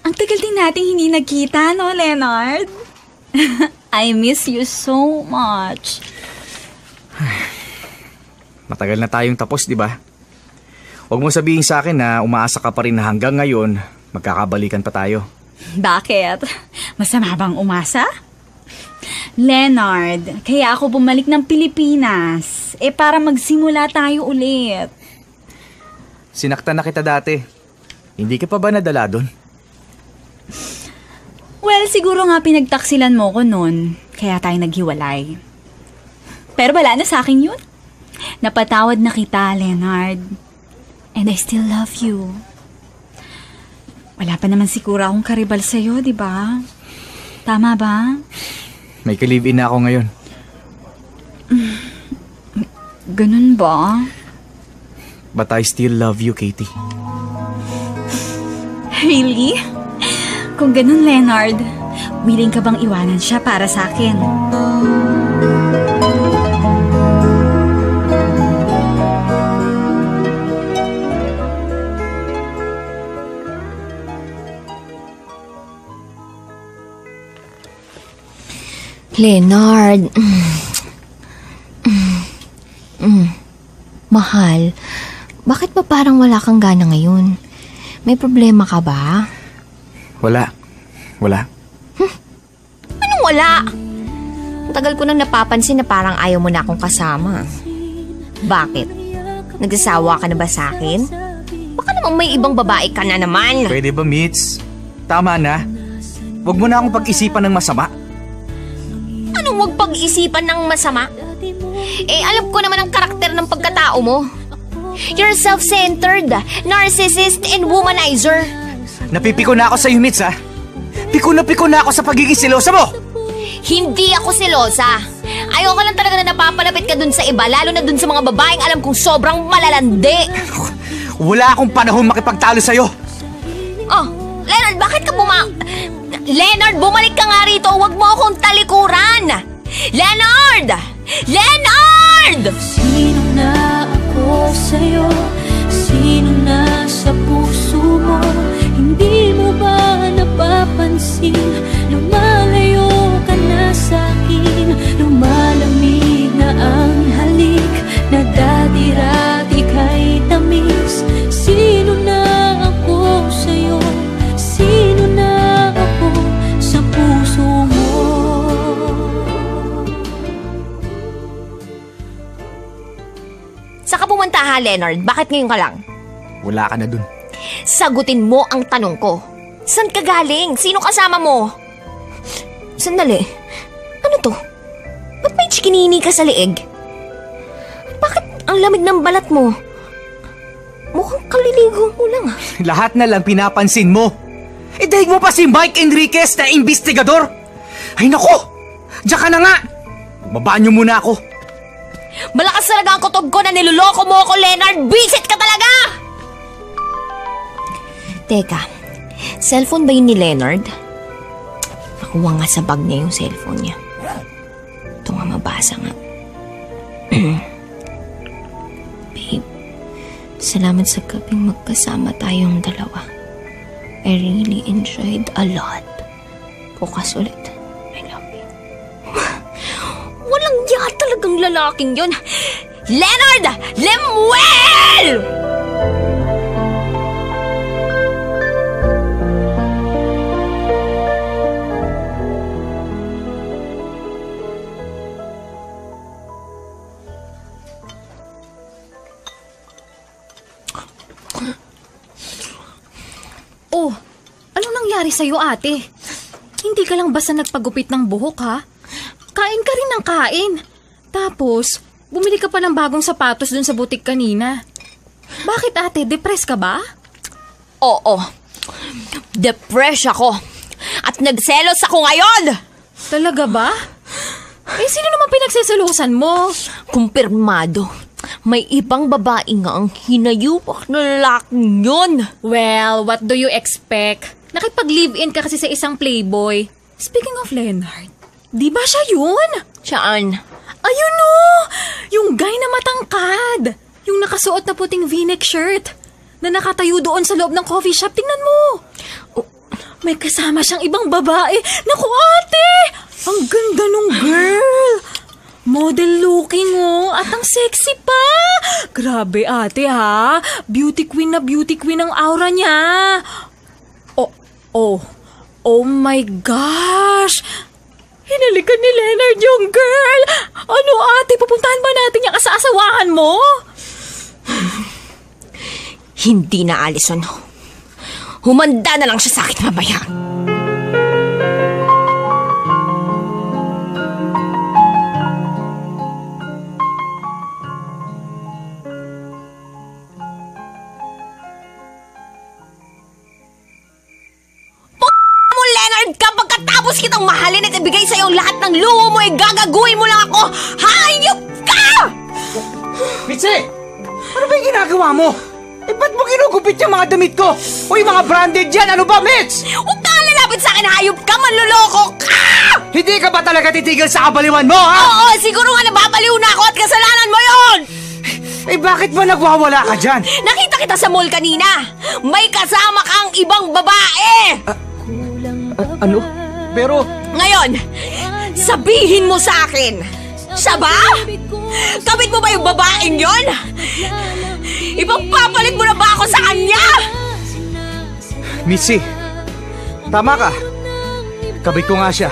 Ang tagal din nating hindi nagkita, no, Leonard? (laughs) I miss you so much. Matagal na tayong tapos, di ba? Huwag mo sabihin sa akin na umaasa ka pa rin na hanggang ngayon, magkakabalikan pa tayo. Bakit? Masama bang umasa? Leonard, kaya ako bumalik ng Pilipinas. Eh para magsimula tayo ulit. Sinaktan na kita dati. Hindi ka pa ba nadala doon? Well, siguro nga pinagtaksilan mo ko noon. Kaya tayo naghiwalay. Pero wala na sa akin yun. Napatawad na kita, Leonard. And I still love you. Wala pa naman siguro akong karibal sa'yo, di ba? Tama ba? May ka-live-in na ako ngayon. Ganun ba? But I still love you, Katie. Really? Kung ganun, Leonard, willing ka bang iwanan siya para sa akin? Leonard. Mm. Mm. Mm. Mahal, bakit ba parang wala kang gana ngayon? May problema ka ba? Wala. Wala. Anong wala? Tagal ko nang napapansin na parang ayaw mo na akong kasama. Bakit? Nagsasawa ka na ba sa akin? Baka namang may ibang babae ka na naman. Pwede ba, Mitz? Tama na. Huwag mo na akong pag-isipan ng masama. Anong wag pag-isipan ng masama? Eh, alam ko naman ang karakter ng pagkatao mo. You're self-centered, narcissist, and womanizer. Napipiko na ako sa Mitz, ha? Piko na piko na ako sa pagiging silosa mo! Hindi ako selosa. Ayoko lang talaga na napapalapit ka dun sa iba, lalo na dun sa mga babaeng alam kong sobrang malalandi. Wala akong panahon makipagtalo sa'yo. Oh, Leonard, bakit ka buma... Leonard, bumalik ka nga rito. Huwag mo akong talikuran. Leonard! Leonard! Sino na ako sa'yo? Sino na sa puso mo? Hindi Leonard? Bakit ngayon ka lang? Wala ka na dun. Sagutin mo ang tanong ko. Saan ka galing? Sino kasama mo? Sandali. Ano to? Ba't may chikinini ka sa leeg? Bakit ang lamig ng balat mo? Mukhang kaliligo mo lang ah. (laughs) Lahat na lang pinapansin mo. Eh dahil mo pa si Mike Enriquez na investigador. Ay nako! Diyan ka na nga! Babaan niyo muna ako. Malakas talaga ang kutob ko na niloloko mo ako, Leonard! Visit ka talaga! Teka, cellphone ba yun ni Leonard? Nakuha nga sa bag niya yung cellphone niya. Ito nga mabasa nga. (clears throat) Babe, salamat sa gabing magkasama tayong dalawa. I really enjoyed a lot. Bukas ulit. Talagang lalaking yon. Leonard Lemuel! Oh, anong nangyari sa'yo ate? Hindi ka lang basta nagpagupit ng buhok ha? Kain ka rin ng kain. Tapos, bumili ka pa ng bagong sapatos dun sa butik kanina. Bakit ate, depressed ka ba? Oo. Depressed ako. At nagselos ako ngayon! Talaga ba? Eh, sino naman pinagseselosan mo? Kumpirmado. May ibang babae nga ang hinayupak na lalaking yun. Well, what do you expect? Nakipag-live-in ka kasi sa isang playboy. Speaking of Leonard, di ba siya yun? Saan? Ayun o! Yung guy na matangkad. Yung nakasuot na puting v-neck shirt. Na nakatayo doon sa loob ng coffee shop. Tingnan mo! Oh, may kasama siyang ibang babae. Naku ate! Ang ganda nung girl! Model looking oh, at ang sexy pa! Grabe ate ha! Beauty queen na beauty queen ang aura niya! Oh, oh, oh my gosh! Hinalikan ni Leonard yung girl! Ano ate, pupuntahan ba natin yung asa-asawahan mo? Hindi na, Allison. Humanda na lang siya sa akin mamaya. mo, Leonard, kapag katapos kitang mahalin at ibigay sa'yo ang lahat ng luho mo, ay gagaguhin mo lang ako. Hayop ka! Mitzi! Ano ba yung ginagawa mo? Eh, ba't mo kinugupit yung mga damit ko? O yung mga branded yan? Ano ba, Mitz? Huwag ka lalapit sa akin, hayop ka, manloloko ka! Hindi ka ba talaga titigil sa kabaliwan mo, ha? Oo, siguro nga nababaliw na ako at kasalanan mo yon! Eh bakit ba nagwawala ka dyan? Nakita kita sa mall kanina. May kasama kang ibang babae. ano? Pero... Ngayon, sabihin mo sa akin. Siya ba? Kabit mo ba yung babaeng yon? Ipagpapalit mo na ba ako sa kanya? Missy, tama ka. Kabit ko nga siya.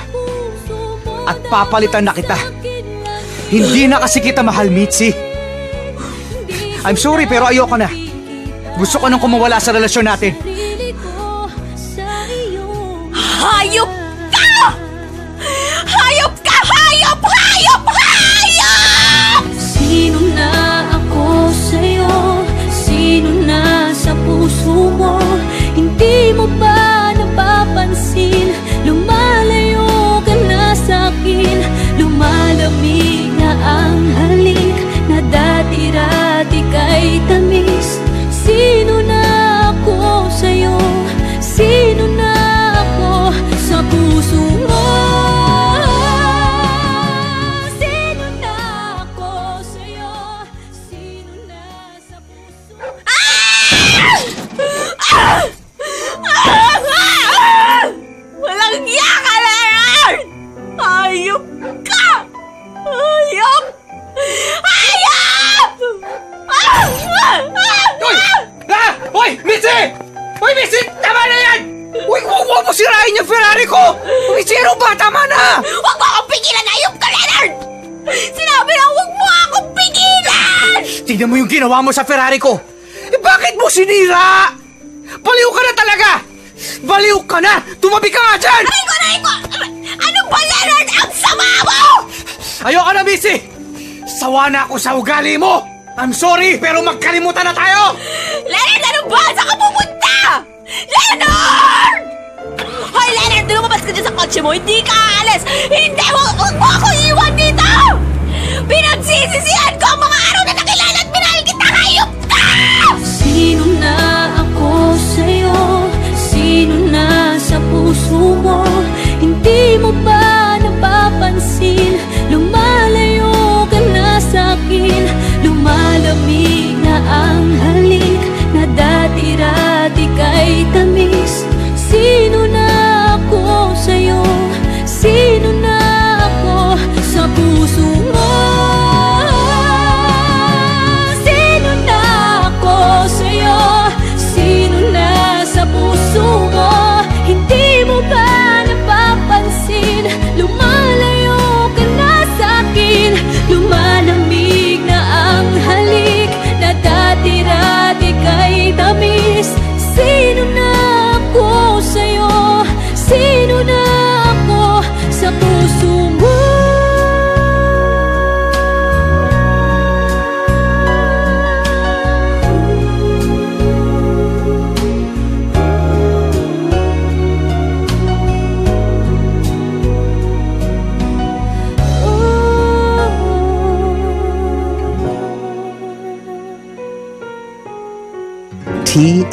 At papalitan na kita. Hindi na kasi kita mahal, Mitzi. I'm sorry pero ayoko na. Gusto ko nang kumawala sa relasyon natin. Hayop sa puso mo? Hindi ginawa mo sa Ferrari ko! Eh, bakit mo sinira? Baliw ka na talaga! Baliw ka na! Tumabi ka nga dyan! Aray ko, aray ko! Ano ba, Leonard? Ang sama mo! Ayoko na, Missy! Sawa na ako sa ugali mo! I'm sorry, pero magkalimutan na tayo! Leonard, ano ba? Saan ka pupunta? Leonard! Hoy, Leonard, lumabas ka dyan sa kotse mo. Hindi ka aalis. Hindi huwag mo ako iwan dito! Pinagsisisihan ko ang mga Sino na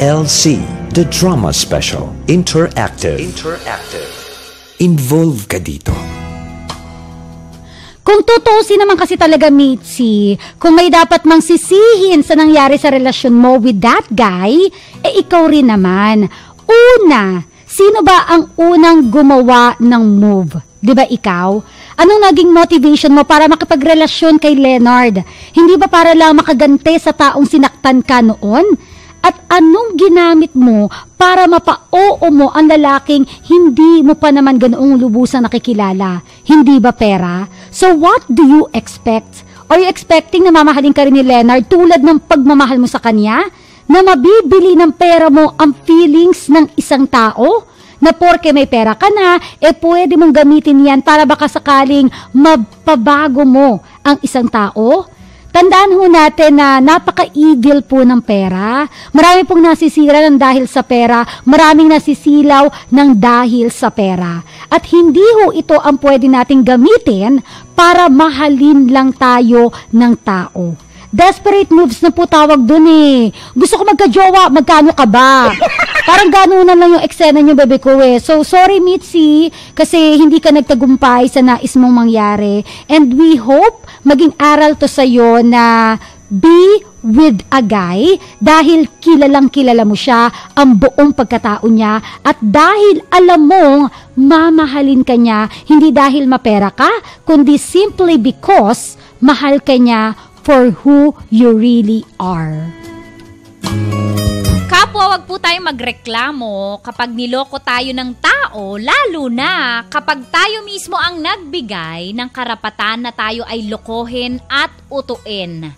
TLC, the drama special, interactive. Interactive. Involve ka dito. Kung tutusin naman kasi talaga, Mitzi, kung may dapat mang sisihin sa nangyari sa relasyon mo with that guy, eh ikaw rin naman. Una, sino ba ang unang gumawa ng move? 'Di ba ikaw? Anong naging motivation mo para makipagrelasyon kay Leonard? Hindi ba para lang makagante sa taong sinaktan ka noon? At anong ginamit mo para mapa-oo mo ang lalaking hindi mo pa naman ganoong lubusang nakikilala? Hindi ba pera? So what do you expect? Are you expecting na mamahalin ka rin ni Leonard tulad ng pagmamahal mo sa kanya? Na mabibili ng pera mo ang feelings ng isang tao? Na porke may pera ka na, eh pwede mong gamitin yan para baka sakaling mapabago mo ang isang tao? Tandaan ho natin na napaka-evil po ng pera. Marami pong nasisira ng dahil sa pera, maraming nasisilaw ng dahil sa pera. At hindi ho ito ang pwede nating gamitin para mahalin lang tayo ng tao. Desperate moves na po tawag dun eh. Gusto ko magka-jowa, magkano ka ba? (laughs) Parang ganunan lang yung eksena niyo, bebe ko eh. So, sorry, Mitzi, kasi hindi ka nagtagumpay sa nais mong mangyari. And we hope maging aral to sa'yo na be with a guy dahil kilalang kilala mo siya, ang buong pagkatao niya, at dahil alam mong mamahalin ka niya, hindi dahil mapera ka, kundi simply because mahal ka niya for who you really are. Kapwa, wag po tayong magreklamo kapag niloko tayo ng tao, lalo na kapag tayo mismo ang nagbigay ng karapatan na tayo ay lokohin at utuin.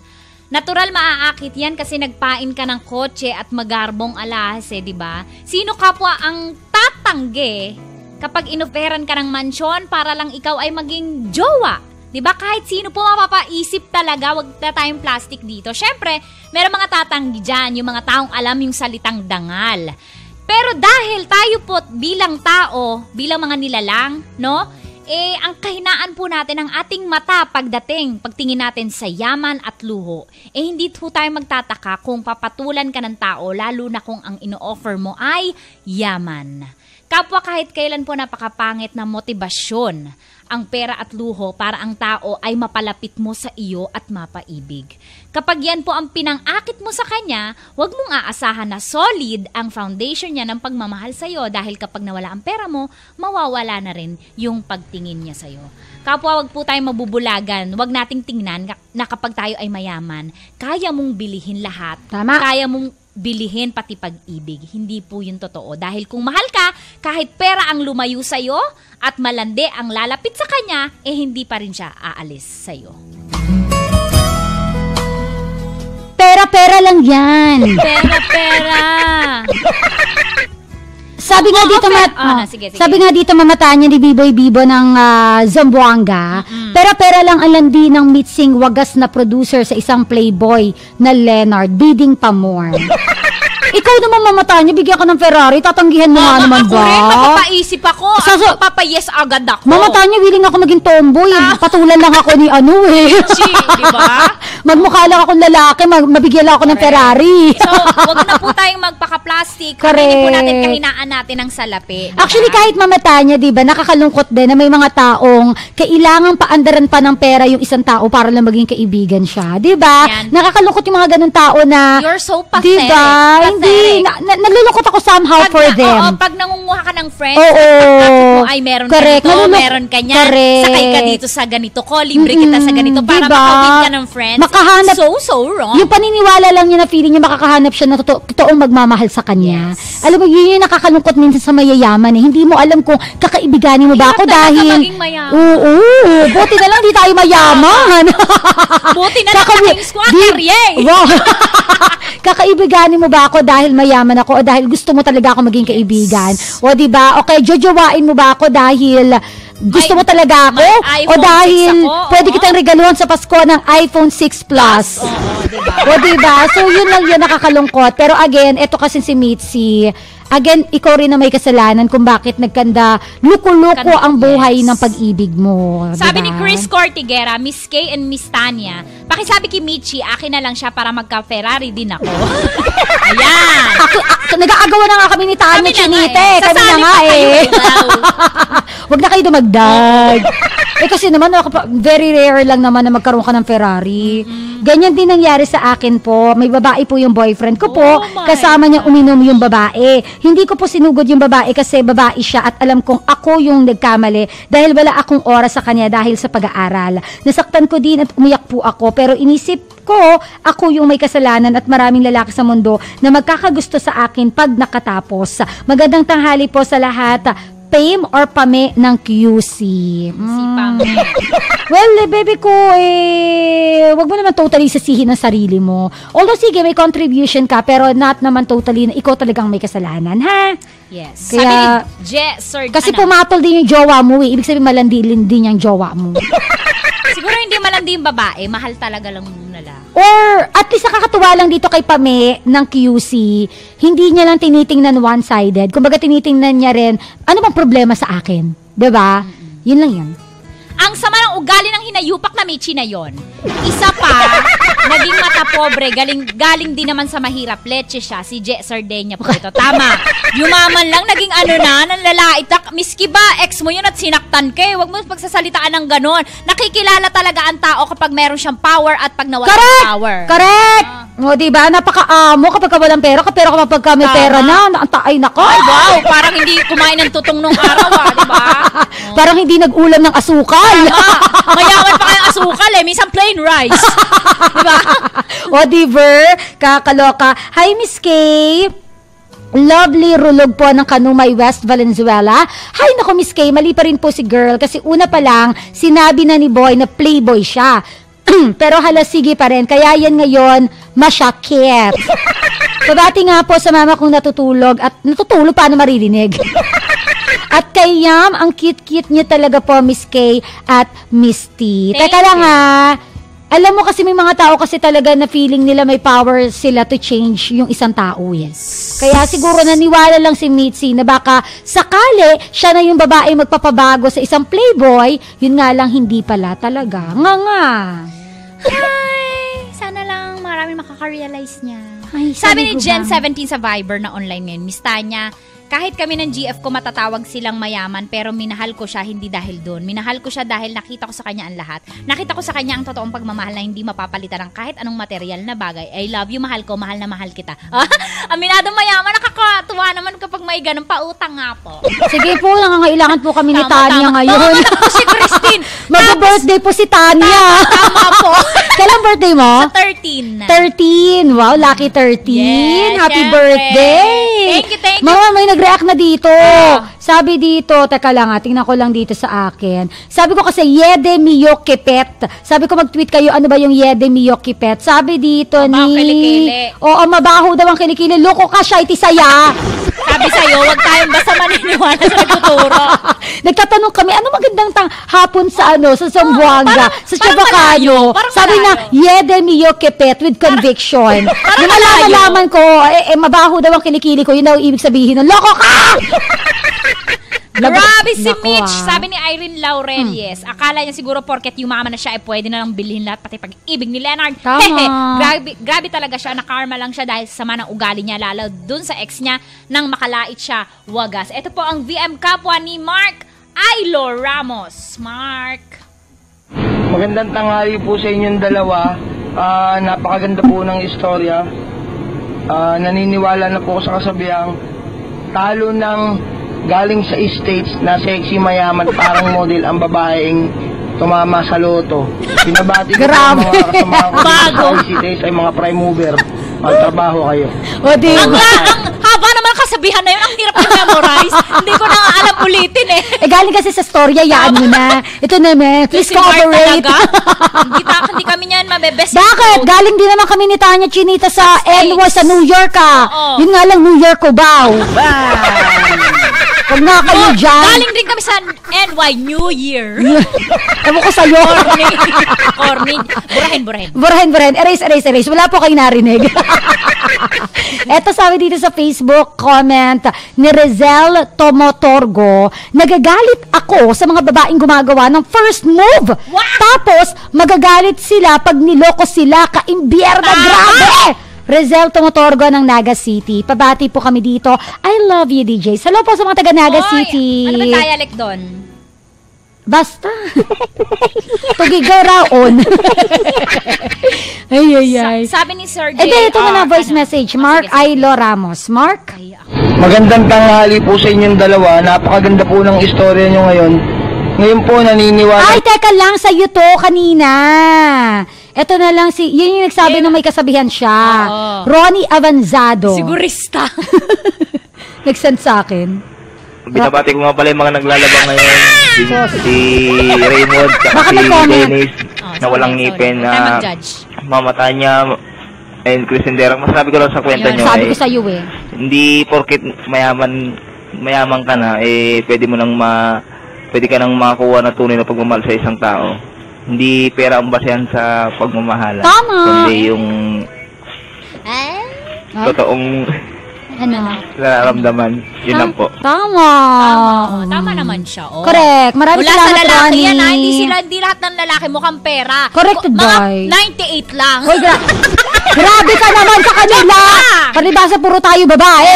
Natural maaakit yan kasi nagpain ka ng kotse at magarbong alahas eh, di ba? Sino kapwa ang tatangge kapag inoferan ka ng mansyon para lang ikaw ay maging jowa? 'Di ba? Kahit sino po mapapaisip talaga, wag na tayong plastic dito. Syempre, meron mga tatanggi dyan, yung mga taong alam yung salitang dangal. Pero dahil tayo po bilang tao, bilang mga nilalang, no? Eh, ang kahinaan po natin ng ating mata pagdating, pagtingin natin sa yaman at luho, eh hindi po tayo magtataka kung papatulan ka ng tao, lalo na kung ang ino-offer mo ay yaman. Kapwa kahit kailan po napakapangit na motibasyon ang pera at luho para ang tao ay mapalapit mo sa iyo at mapaibig. Kapag yan po ang pinangakit mo sa kanya, huwag mong aasahan na solid ang foundation niya ng pagmamahal sa iyo dahil kapag nawala ang pera mo, mawawala na rin yung pagtingin niya sa iyo. Kapwa wag po tayong mabubulagan, wag nating tingnan na kapag tayo ay mayaman, kaya mong bilihin lahat. Tama. Kaya mong bilihin pati pag-ibig. Hindi po yun totoo. Dahil kung mahal ka, kahit pera ang lumayo sa'yo at malande ang lalapit sa kanya, eh hindi pa rin siya aalis sa'yo. Pera-pera lang yan. Pera-pera. (laughs) Sabi nga dito, mat, Ah, oh, sige, sige. sabi nga dito mamatanya ni Biboy Bibo ng ah, Zamboanga, pera-pera lang ang landi ng mitsing wagas na producer sa isang playboy na Leonard, bidding pa more. (laughs) Ikaw naman mamatanya, bigyan ka ng Ferrari, tatanggihan mo nga naman Ako ba? rin, mapapaisip ako. Sa- At mapapayes agad ako. Mamatanya, willing ako maging tomboy. Ah. Patulan lang ako ni ano eh. Si, di ba? (laughs) Magmukha lang akong lalaki, mag- mabigyan lang ako ng Ferrari. So, wag na po tayong magpaka-plastic. Correct. Aminin po natin kahinaan natin ng salapi. di ba? Actually, kahit mamatanya, di ba, nakakalungkot din na may mga taong kailangang paandaran pa ng pera yung isang tao para lang maging kaibigan siya. Di ba? Yan. Nakakalungkot yung mga ganun tao na... You're so Di pathetic. ba? Pathetic. Hindi. Na, na, nalulungkot ako somehow Pag for na- them. Oo, pag nangunguha ka ng friends, Oo. mo ay meron Correct. ka nito, Nalulung- meron ka niyan, Correct. sakay ka dito sa ganito ko, libre kita sa ganito, para Diba? makawin ka ng friends. Makahanap- so, so wrong. Yung paniniwala lang niya na feeling niya makakahanap siya na totoo, totoong magmamahal sa kanya. Alam mo, yun yung nakakalungkot minsan sa mayayaman eh. Hindi mo alam kung kakaibiganin mo ba ako dahil... Oo, buti na lang di tayo mayaman. (laughs) Buti na lang nakaing squatter, yay! Wow. (laughs) Kakaibiganin mo ba ako dahil mayaman ako o dahil gusto mo talaga ako maging kaibigan? O di ba? O kaya jojowain mo ba ako dahil gusto mo talaga ako? O iPhone 6 dahil ako, pwede oo. kitang regaluhan sa Pasko ng iPhone 6 Plus? O diba? So yun lang yun nakakalungkot. Pero again, eto kasi si Mitzi, again, ikaw rin na may kasalanan kung bakit nagkanda luko-luko ang buhay yes. ng pag-ibig mo. Sabi ni diba? Chris Cortigera, Miss Kay and Miss Tanya, pakisabi kay Michi, akin na lang siya para magka-Ferrari din ako. (laughs) Ayan. Ako, ako, nag-aagawa na nga kami ni Tanya Chinite. eh. Kami na nga eh. eh, daw. (laughs) Huwag na kayo dumagdag. Eh kasi naman, nakapa- very rare lang naman na magkaroon ka ng Ferrari. Ganyan din nangyari sa akin po. May babae po yung boyfriend ko po. kasama niya uminom yung babae. Hindi ko po sinugod yung babae kasi babae siya at alam kong ako yung nagkamali dahil wala akong oras sa kanya dahil sa pag-aaral. Nasaktan ko din at umiyak po ako pero inisip ko ako yung may kasalanan at maraming lalaki sa mundo na magkakagusto sa akin pag nakatapos. Magandang tanghali po sa lahat. Pame or pame ng QC? Mm. (laughs) Well, eh, baby ko, eh, wag mo naman totally sasihin ang sarili mo. Although, sige, may contribution ka, pero not naman totally na ikaw talagang may kasalanan, ha? Yes. Kaya- Sabi ni Je, Sir, Kasi ano, pumatol din yung jowa mo, eh. Ibig sabihin, malandilin din yung jowa mo. (laughs) siguro hindi malandi yung babae, mahal talaga lang nila. Or, at least nakakatuwa lang dito kay Pame ng QC, hindi niya lang tinitingnan one-sided. Kumbaga, tinitingnan niya rin, ano bang problema sa akin? 'Di ba? Yun lang yun. Ang sama ng ugali ng hinayupak na Michi na yon. Isa pa, (laughs) naging mata pobre, galing, galing din naman sa mahirap. Leche siya, si Je Sardenia po ito. Tama. Yumaman lang, naging ano na, nanlalait. na- Miski ba, ex mo yun at sinaktan ka eh. Huwag mo pagsasalitaan ng ganon. Nakikilala talaga ang tao kapag meron siyang power at pag nawala Correct! ng power. Correct! O, di ba? Napaka-amo kapag ka walang pera. Pero kapag ka may Tama. pera na, ang taay na ka. Ay, wow! Parang hindi kumain ng tutong nung araw ah, di ba? (laughs) Parang hindi nag-ulam ng asukal. Mayaman pa kayong asukal eh. Minsan plain rice. (laughs) o, di ba? Kakaloka. Hi, Miss Kay. Lovely rulog po ng Kanumay West Valenzuela. Hay nako Miss Kay, mali pa rin po si girl kasi una pa lang sinabi na ni boy na playboy siya. (clears throat) Pero halasigi pa rin, kaya yan ngayon masyakit. Pabati (laughs) nga po sa mama kong natutulog at natutulog paano maririnig. (laughs) at kay Yam, ang cute-cute niya talaga po Miss Kay at Miss T. Thank Teka lang you. ha, alam mo kasi may mga tao kasi talaga na feeling nila may power sila to change yung isang tao. Yes. Kaya siguro naniwala lang si Mitzi na baka sakali siya na yung babae magpapabago sa isang playboy, yun nga lang hindi pala talaga. Nga nga. Ay, sana lang marami makaka-realize niya. Ay, Sabi ni sabi ko Gen ba? 17 sa Viber na online ngayon, Miss Tanya, kahit kami ng GF ko matatawag silang mayaman pero minahal ko siya hindi dahil doon. Minahal ko siya dahil nakita ko sa kanya ang lahat. Nakita ko sa kanya ang totoong pagmamahal na hindi mapapalitan ng kahit anong material na bagay. I love you, mahal ko, mahal na mahal kita. (laughs) Ah, Aminado mayaman, nakakatuwa naman kapag may ganun pautang nga po. Sige po, nangangailangan po kami ni Tama, Tanya tama. ngayon. Tama, ko si Christine. (laughs) Mag-birthday po si Tanya. Tama po. (laughs) Kailan birthday mo? Sa 13. 13. Wow, lucky 13. Yes, Happy syempre. birthday. Thank you, thank you. Mama, may nag-react na dito. Sabi dito, teka lang ha, tingnan ko lang dito sa akin. Sabi ko kasi, Yede Miyo Kipet. Sabi ko mag-tweet kayo, ano ba yung Yede Miyo Kipet? Sabi dito ni... kilikili. Oo, mabaho daw ang kilikili. Loko ka siya, itisaya. Sabi sa'yo, huwag tayong basta maniniwala sa nagtuturo. (laughs) Nagtatanong kami, ano magandang tang hapon sa ano, sa Zamboanga, sa parang Chavacano. malayo, parang Sabi na, malayo. Yede Miyo Kepet with conviction. (laughs) Yung malaman ko, eh, eh, mabaho daw ang kilikili ko, yun daw ibig sabihin nun. Loko ka! (laughs) Grabe si Nako, Mitch. ah. Sabi ni Irene Laurelies. Akala niya siguro porket yumaman na siya, eh pwede na lang bilhin lahat, pati pag-ibig ni Leonard. Tama. Hehe, (laughs) grabe, grabe talaga siya. Nakarma lang siya dahil sa sama ng ugali niya, lalo dun sa ex niya, nang makalait siya, wagas. Ito po ang VM kapwa ni Mark Ailo Ramos. Mark. Magandang tanghali po sa inyong dalawa. Ah, napakaganda po ng istorya. Ah, naniniwala na po ako sa kasabihang talo ng galing sa States na sexy mayaman parang model ang babaeng tumama sa loto. Pinabati ko ang mga kasama ko (laughs) sa ICTs ay mga prime mover. Magtrabaho kayo. O, di Ang, ang haba naman ng kasabihan na yun, ang hirap i-memorize. Hindi ko na nga alam ulitin eh. Eh, galing kasi sa storya, yaan mo na. Ito naman, please Si Mark cooperate. talaga? (laughs) hindi, ta- hindi kami niyan mabebest. Bakit? Galing din naman kami ni Tanya Chinita sa NY sa New York ah. Oo. Yun nga lang New York ko baw. Huwag na kayo Oh, dyan. Galing din kami sa NY New Year. (laughs) Ewan ko sa'yo. Corny. Corny. Burahin, burahin. Burahin, burahin. Erase, erase, erase. Wala po kayo narinig. (laughs) Eto sabi dito sa Facebook comment ni Rizel Tomotorgo, nagagalit ako sa mga babaeng gumagawa ng first move. Tapos, magagalit sila pag niloko sila ka-imbierna. Grabe! Rizel Tomotorgo ng Naga City. Pabati po kami dito. I love you, DJ. Hello po sa mga taga Naga Oy, City. Ano ba dialect doon? Basta. (laughs) Tugigaw raon. (laughs) ay, ay, ay. Sabi ni Sir J. Eh, di, ito na ah, voice message. Mark Ailo Ramos. Mark? Magandang tanghali po sa inyong dalawa. Napakaganda po ng istorya nyo ngayon. Ngayon po naniniwala Ay, teka lang, sa iyo to kanina. Ito na lang si, yun yung nagsabi na may kasabihan siya. Ronnie Avanzado. Sigurista. (laughs) Nagsend sa akin. Binabati ko nga pala yung mga naglalabang ngayon. Si, si Raymond, Baka si. Dennis, na walang ngipin Huwag tayo na mag-judge. mamata niya and Christian Derek. Masabi ko lang sa kwento Yun, nyo sabi eh, ko sa iyo eh. hindi porket mayaman mayaman ka na, eh, pwede mo nang ma, pwede ka nang makakuha na tunay na pagmamahal sa isang tao. Hindi pera ang basehan sa pagmamahala. Tama. Kundi yung totoong Ano? nararamdaman. Yun lang po. Tama. Tama, tama naman siya. Oh. Correct. Mula salamat, sa lalaki Ronnie. yan, ha? Hindi, sila, hindi lahat ng lalaki mukhang pera. Corrected, Ko- Mga boy. 98 lang. Hoy, gra- (laughs) grabe ka naman sa kanila. Palibasa puro tayo babae.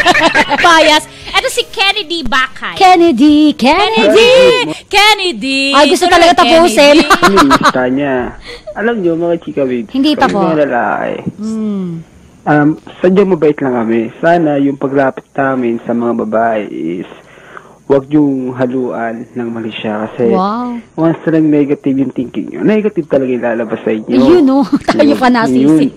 (laughs) Bias. Ito si Kennedy Bakay. Kennedy, Kennedy. Kennedy. Ay, gusto Tuloy, talaga tapusin. Kennedy. Minista niya. Alam niyo, mga chika babes, Hindi pa kami po. mga lalaki, Hmm. Um, sadyang mabait lang kami. Sana yung paglapit namin sa mga babae is wag yung haluan ng mali siya kasi Wow. once na lang negative yung thinking nyo, negative talaga yung lalabas sa inyo. Yun, oh. Tayo (laughs) pa nasisi.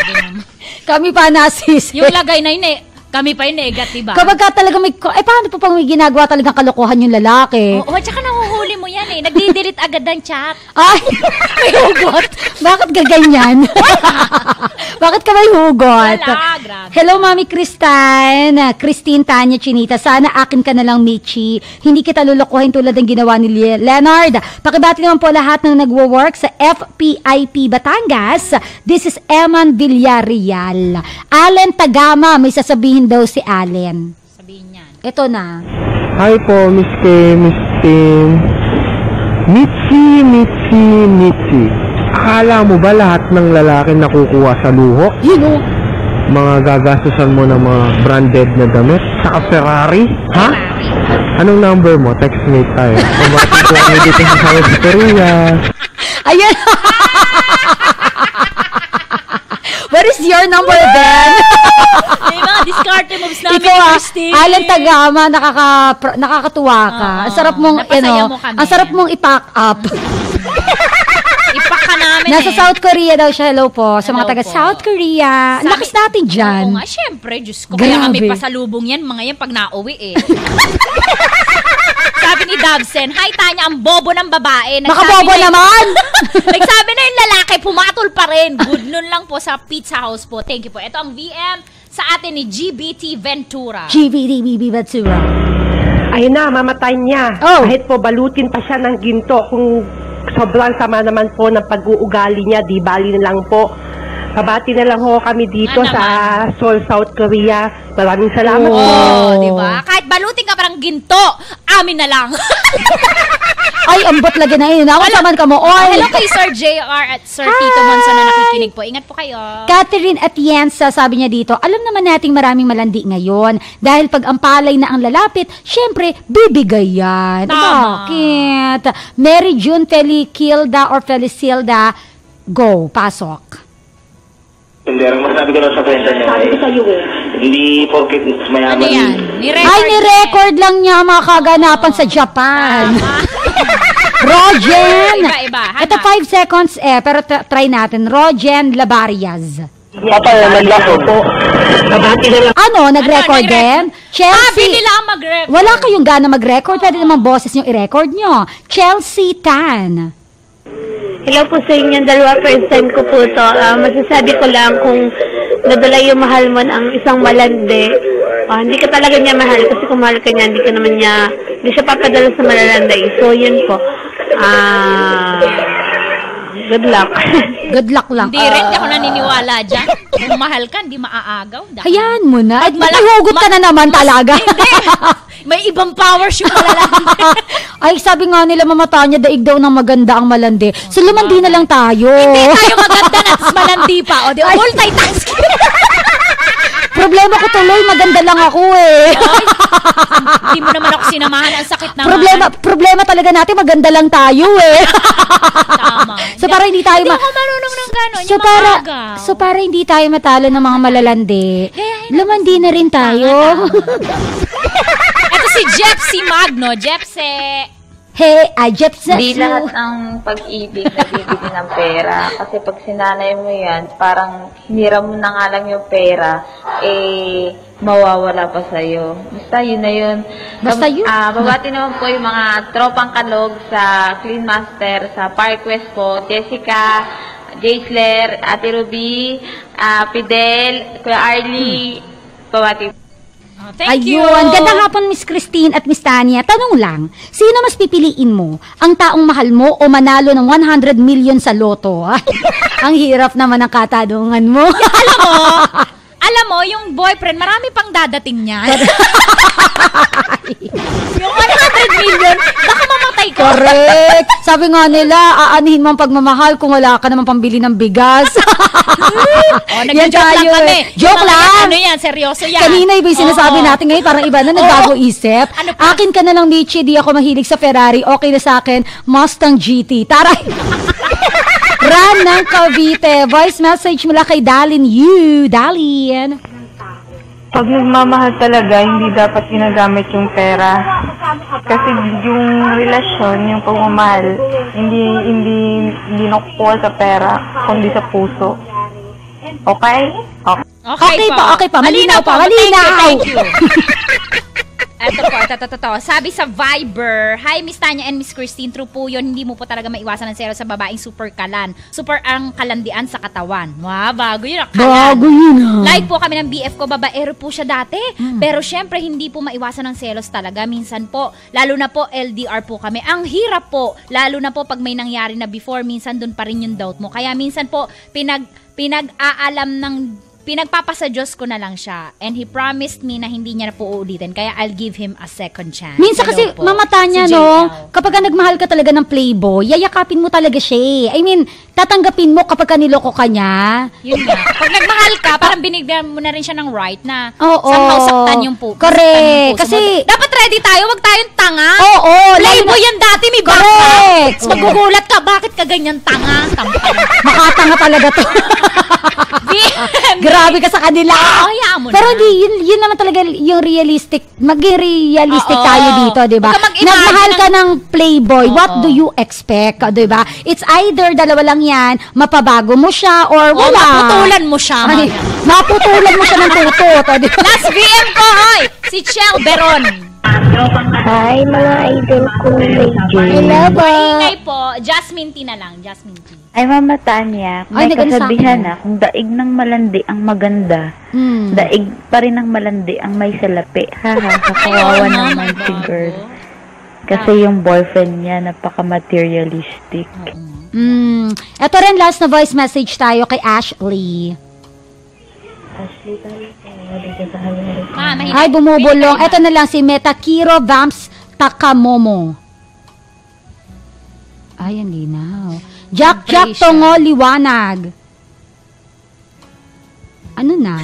(laughs) Kami pa nasisi. Yung lagay na yun eh. Kami pa yung negative ah. Kapag ka talaga may... Eh, paano pa pang may ginagawa talagang kalokohan yung lalaki? Oo, tsaka nahuhuli mo yan eh. Nagdi-delete agad ng chat. Ay, (laughs) may hugot. Bakit ka ganyan? (laughs) Bakit ka may hugot? Wala, grabe. Hello, Mami Kristan. Christine Tanya Chinita. Sana akin ka na lang, Michi. Hindi kita lulukuhin tulad ng ginawa ni Le- Leonard. Pakibati naman po lahat ng nagwo-work sa FPIP Batangas. This is Eman Villarreal. Allen Tagama, may sasabihin daw si Allen. Sabihin niyan. Ito na. Hi po, Miss K, Miss Tim. Mitzi, Mitzi, Mitzi. Akala mo ba lahat ng lalaki nakukuha sa luho? Yun o. Mga gagastusan mo ng mga branded na damit? Saka Ferrari? Ha? Anong number mo? Text me tayo. Kumati ko kami dito sa South Korea. Ayan. (laughs) What is your number then? (laughs) Mga discarte moves namin Ikaw ah, Christine. Alan Tagama, nakaka, nakakatuwa ka. ang sarap mong, napasaya ano, mo kami. ang sarap mong ipack up. (laughs) Ipak ka namin Nasa eh. South Korea daw siya. Hello po. Sa mga Hello taga po. South Korea. Ang lakas natin dyan. Oo nga, syempre, Diyos ko. Kaya Grabe. kami pasalubong yan, mga yan pag nauwi eh. (laughs) Sabi ni Dabsen, Hi Tanya, ang bobo ng babae. Nagsabi bobo na- naman! (laughs) Nagsabi na yung lalaki, pumatol pa rin. Good noon lang po sa Pizza House po. Thank you po. Ito ang VM sa atin ni GBT Ventura. GBDBB Batsura. Ayun na, mamatay niya. Oh. Kahit po balutin pa siya ng ginto kung sobrang sama naman po ng pag-uugali niya, di bali na lang po. Pabati na lang ho kami dito Nga sa Seoul, South Korea. Maraming salamat po. Oo, di ba? Kahit balutin ka parang ginto, amin na lang. (laughs) Ay, ambot lagi na yun. Ako saman ka mo. Oy. Hello kay Sir JR at Sir Tito Monson na nakikinig po. Ingat po kayo. Catherine Atienza, sabi niya dito, alam naman nating maraming malandi ngayon. Dahil pag ang palay na ang lalapit, syempre, bibigay yan. Tama. Bakit? Mary June Felicilda or Felicilda, go, pasok. Hindi, ang masabi ko lang sa kwenta niya Sabi ko sa'yo eh. Hindi porkit mayaman. Ano yan? Ni-record Ay, ni-record lang niya ang mga kaganapan sa Japan. (laughs) Rogen! Iba-iba. Ito 5 seconds eh, pero t- try natin. Rogen Labarias. Papa, naglaso po. Pabati na lang. Ano, nag-record Ano, din? Chelsea. Sabi nila ang mag-record. Wala kayong gana mag-record, pwede naman boses nyo i-record nyo. Chelsea Tan. Hello po sa inyong dalawa. First time ko po to. Ah, masasabi ko lang kung nadala yung mahal mo ng isang malande. ah, hindi ka talaga niya mahal kasi kung mahal ka niya, hindi ka naman niya, hindi siya papadala sa malalanday. So, yun po. Ah, good luck. (laughs) Good luck lang. Hindi rin, hindi ako naniniwala dyan. Kung mahal ka, hindi maaagaw. Dahil Hayaan mo na. At mala- hugot ka na naman talaga. (laughs) May ibang powers yung malalaki. (laughs) Ay, sabi nga nila mamata niya, daig daw ng maganda ang malandi. So, lumandi na lang tayo. Hindi tayo (laughs) maganda na malandi pa. O, di, multitasking. (laughs) Problema ko tuloy, maganda lang ako eh. Hindi mo naman ako sinamahan. Ang sakit naman. problema, problema talaga natin, maganda lang tayo eh. Tama. so, para hindi tayo Hindi ma- ako marunong ng gano'n. So para so para hindi tayo matalo ng mga malalandi, lumandi na rin tayo. Si Jepsy Magno. Jepse. hey, I just Hindi lahat ng pag-ibig nabibili ng pera. Kasi pag sinanay mo yan, parang hiniram mo na nga lang yung pera, eh, mawawala pa sa'yo. Basta yun na yun. Basta yun. Ah, babati naman po yung mga tropang kalog sa Clean Master, sa Park West po, Jessica, Jaisler, Ate Ruby, ah, Fidel, Kuya Arlie, babati Thank you. Ayun, gandang hapon Miss Christine at Miss Tanya. Tanong lang, sino mas pipiliin mo? Ang taong mahal mo o manalo ng 100 million sa loto? (laughs) Ang hirap naman ang katanungan mo. (laughs) alam mo, alam mo, yung boyfriend, marami pang dadating niyan. (laughs) yung 100 million, baka mamatay ka. Correct. Sabi nga nila, aanihin mo ang pagmamahal kung wala ka naman pambili ng bigas. (laughs) oh, lang tayo kami. eh. Joke lang. Ano yan, seryoso yan. Kanina iba yung sinasabi Oo. natin ngayon, parang iba na nagbago isip. Akin ka na lang, Michi, di ako mahilig sa Ferrari. Okay na sa akin, Mustang GT. Taray! (laughs) Ran ng Cavite. Voice message mula kay Dalin Yu. Dalin. Pag nagmamahal talaga, hindi dapat ginagamit yung pera. Kasi yung relasyon, yung pagmamahal, hindi hindi hindi nakukuha sa pera, kundi sa puso. Okay? Okay. Okay pa, okay pa. Malinaw pa, Thank you, malinaw. Thank you. (laughs) Ito po, ito, ito, ito, ito. Sabi sa Viber, Hi Miss Tanya and Miss Christine, true po yun, hindi mo po talaga maiwasan ng selos sa babaeng super kalan. Super ang kalandian sa katawan. Wow, bago yun. Kalan. Bago yun, ah. Like po kami ng BF ko, babaero po siya dati. Pero syempre, hindi po maiwasan ng selos talaga. Minsan po, lalo na po LDR po kami. Ang hirap po, lalo na po pag may nangyari na before, minsan dun pa rin yung doubt mo. Kaya minsan po, pinag, pinag-aalam ng pinagpapasa Diyos ko na lang siya. And he promised me na hindi niya na po uulitin. Kaya I'll give him a second chance. Minsan Hello kasi po. mamata niya, Si no? Kapag ka nagmahal ka talaga ng playboy, yayakapin mo talaga siya eh. I mean, tatanggapin mo kapag ka niloko ka niya. Yun nga. Pag nagmahal ka, parang binigyan mo na rin siya ng right na Oo. somehow saktan yung po. Correct. puso Kasi- mo. Dapat ready tayo, wag tayong tanga. Oo, lalo Playboy na- yan dati, may baka. Correct. Tapos magugulat ka, bakit ka ganyan tanga? Tampal. Makatanga talaga to. (laughs) (laughs) Grabe ka sa kanila. Oo, hayaan mo Pero na. hindi, yun, yun naman talaga yung realistic, maging realistic Oo. tayo dito, di ba? Huwag ka mag-imagine Nagmahal ka ng- ng playboy, what do you expect, di ba? It's either dalawa lang yan, mapabago mo siya or Oo, wala. maputulan mo siya, Ay, maputulan mo siya ng tutot? (laughs) Last VM ko, hoy! Si Chel Beron. Hi, mga idol ko. Hello po. Maingay po. Jasmine T na lang. Jasmine T. Ay, Mama Tanya, Ay, may sa kasabihan na kung daig ng malandi ang maganda, Hmm. daig pa rin ng malandi ang may salapi. Ha ha, ha, (laughs) kawawa naman si girl. Kasi yung boyfriend niya, napaka-materialistic. Mm. Ito rin last na voice message tayo kay Ashley. Ma, mahina. Ay, bumubulong. Ito na lang si Metakiro Vamps Takamomo. Ay, ang linaw. Jack Jack. Tongo Liwanag. Ano na?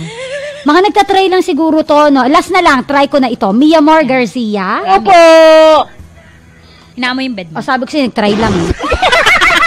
Mga nagtatry lang siguro to, no? Last na lang, try ko na ito. Mia Moore Garcia. Opo! Inaamo yung bed mo. O, sabi ko siya, nag-try lang. eh. (laughs)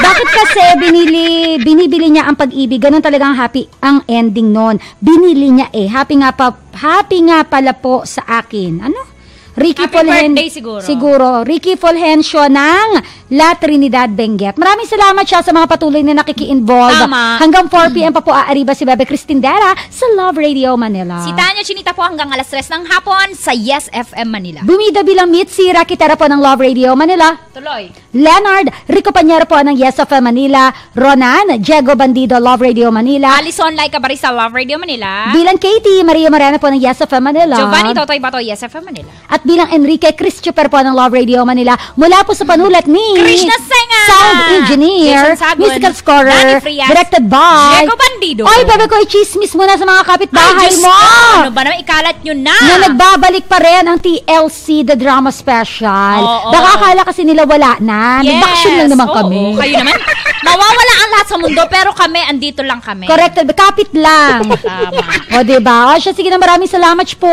Bakit kasi binili, binibili niya ang pag-ibig? Ganun talaga ang happy, ang ending nun. Binili niya eh. Happy nga pa, happy nga pala po sa akin. Ano? Ricky Happy Fulhen- birthday siguro. Siguro. Ricky Fulgencio ng La Trinidad Benguet. Maraming salamat siya sa mga patuloy na nakiki-involve. Tama. Hanggang 4 p.m. pa po aariba si Bebe Cristindera sa Love Radio Manila. Si Tanya Chinita po hanggang alas 3 ng hapon sa Yes FM Manila. Bumida bilang Mitzi Rakitera po ng Love Radio Manila. Tuloy. Leonard Rico Pañero po ng Yes of Manila, Ronan, Diego Bandido, Love Radio Manila, Alison Laika Barisa, Love Radio Manila. bilang Katie, Maria Moreno po ng Yes of Manila, Giovanni Totoy Bato, Yes FM Manila. at bilang Enrique Christopher po ng Love Radio Manila, mula po sa panulat ni Krishna Senga! Sound Engineer, Sagun, Musical Scorer, directed by Diego Bandido. Oy, bebe ko, i-chismis mo na sa mga kapitbahay Ay, mo! ko, Ano ba naman, ikalat nyo na. na nagbabalik pa rin ang TLC The Drama Special. Oo. Nakakala kasi nila wala na. Yes. Lang naman Oo, kami. Kayo naman. Mawawala ang lahat sa mundo, pero kami, andito lang kami. Correct. Kapit lang. (laughs) Tama. o, diba? O, siya, sige na maraming salamat po.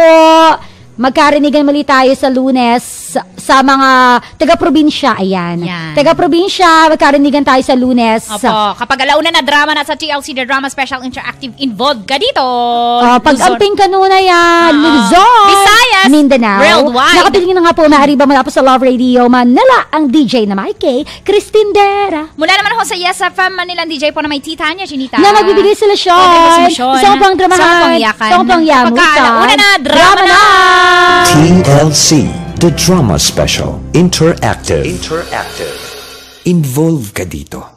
Magkarinigan muli tayo sa lunes sa, sa mga taga-probinsya. Ayan. Yan. Taga-probinsya, magkarinigan tayo sa lunes. Opo, kapag alauna na drama na sa TLC The Drama Special Interactive involved ka dito. Oh, pag amping kanuna yan, Oo. Luzon, Visayas, Mindanao, worldwide. Nakapiling na nga po, maariba mula po sa Love Radio Manila, ang DJ na may kay Christine Dera. Mula naman ako sa Yes FM Manila DJ po na may Titania Chinita. Na magbibigay sila sila Sean. Gusto ko pang dramahan. Gusto ko pang yakan. Gusto ko pang yamutan. Alauna na, drama na. TLC, the drama special, interactive. Interactive. Involve ka dito.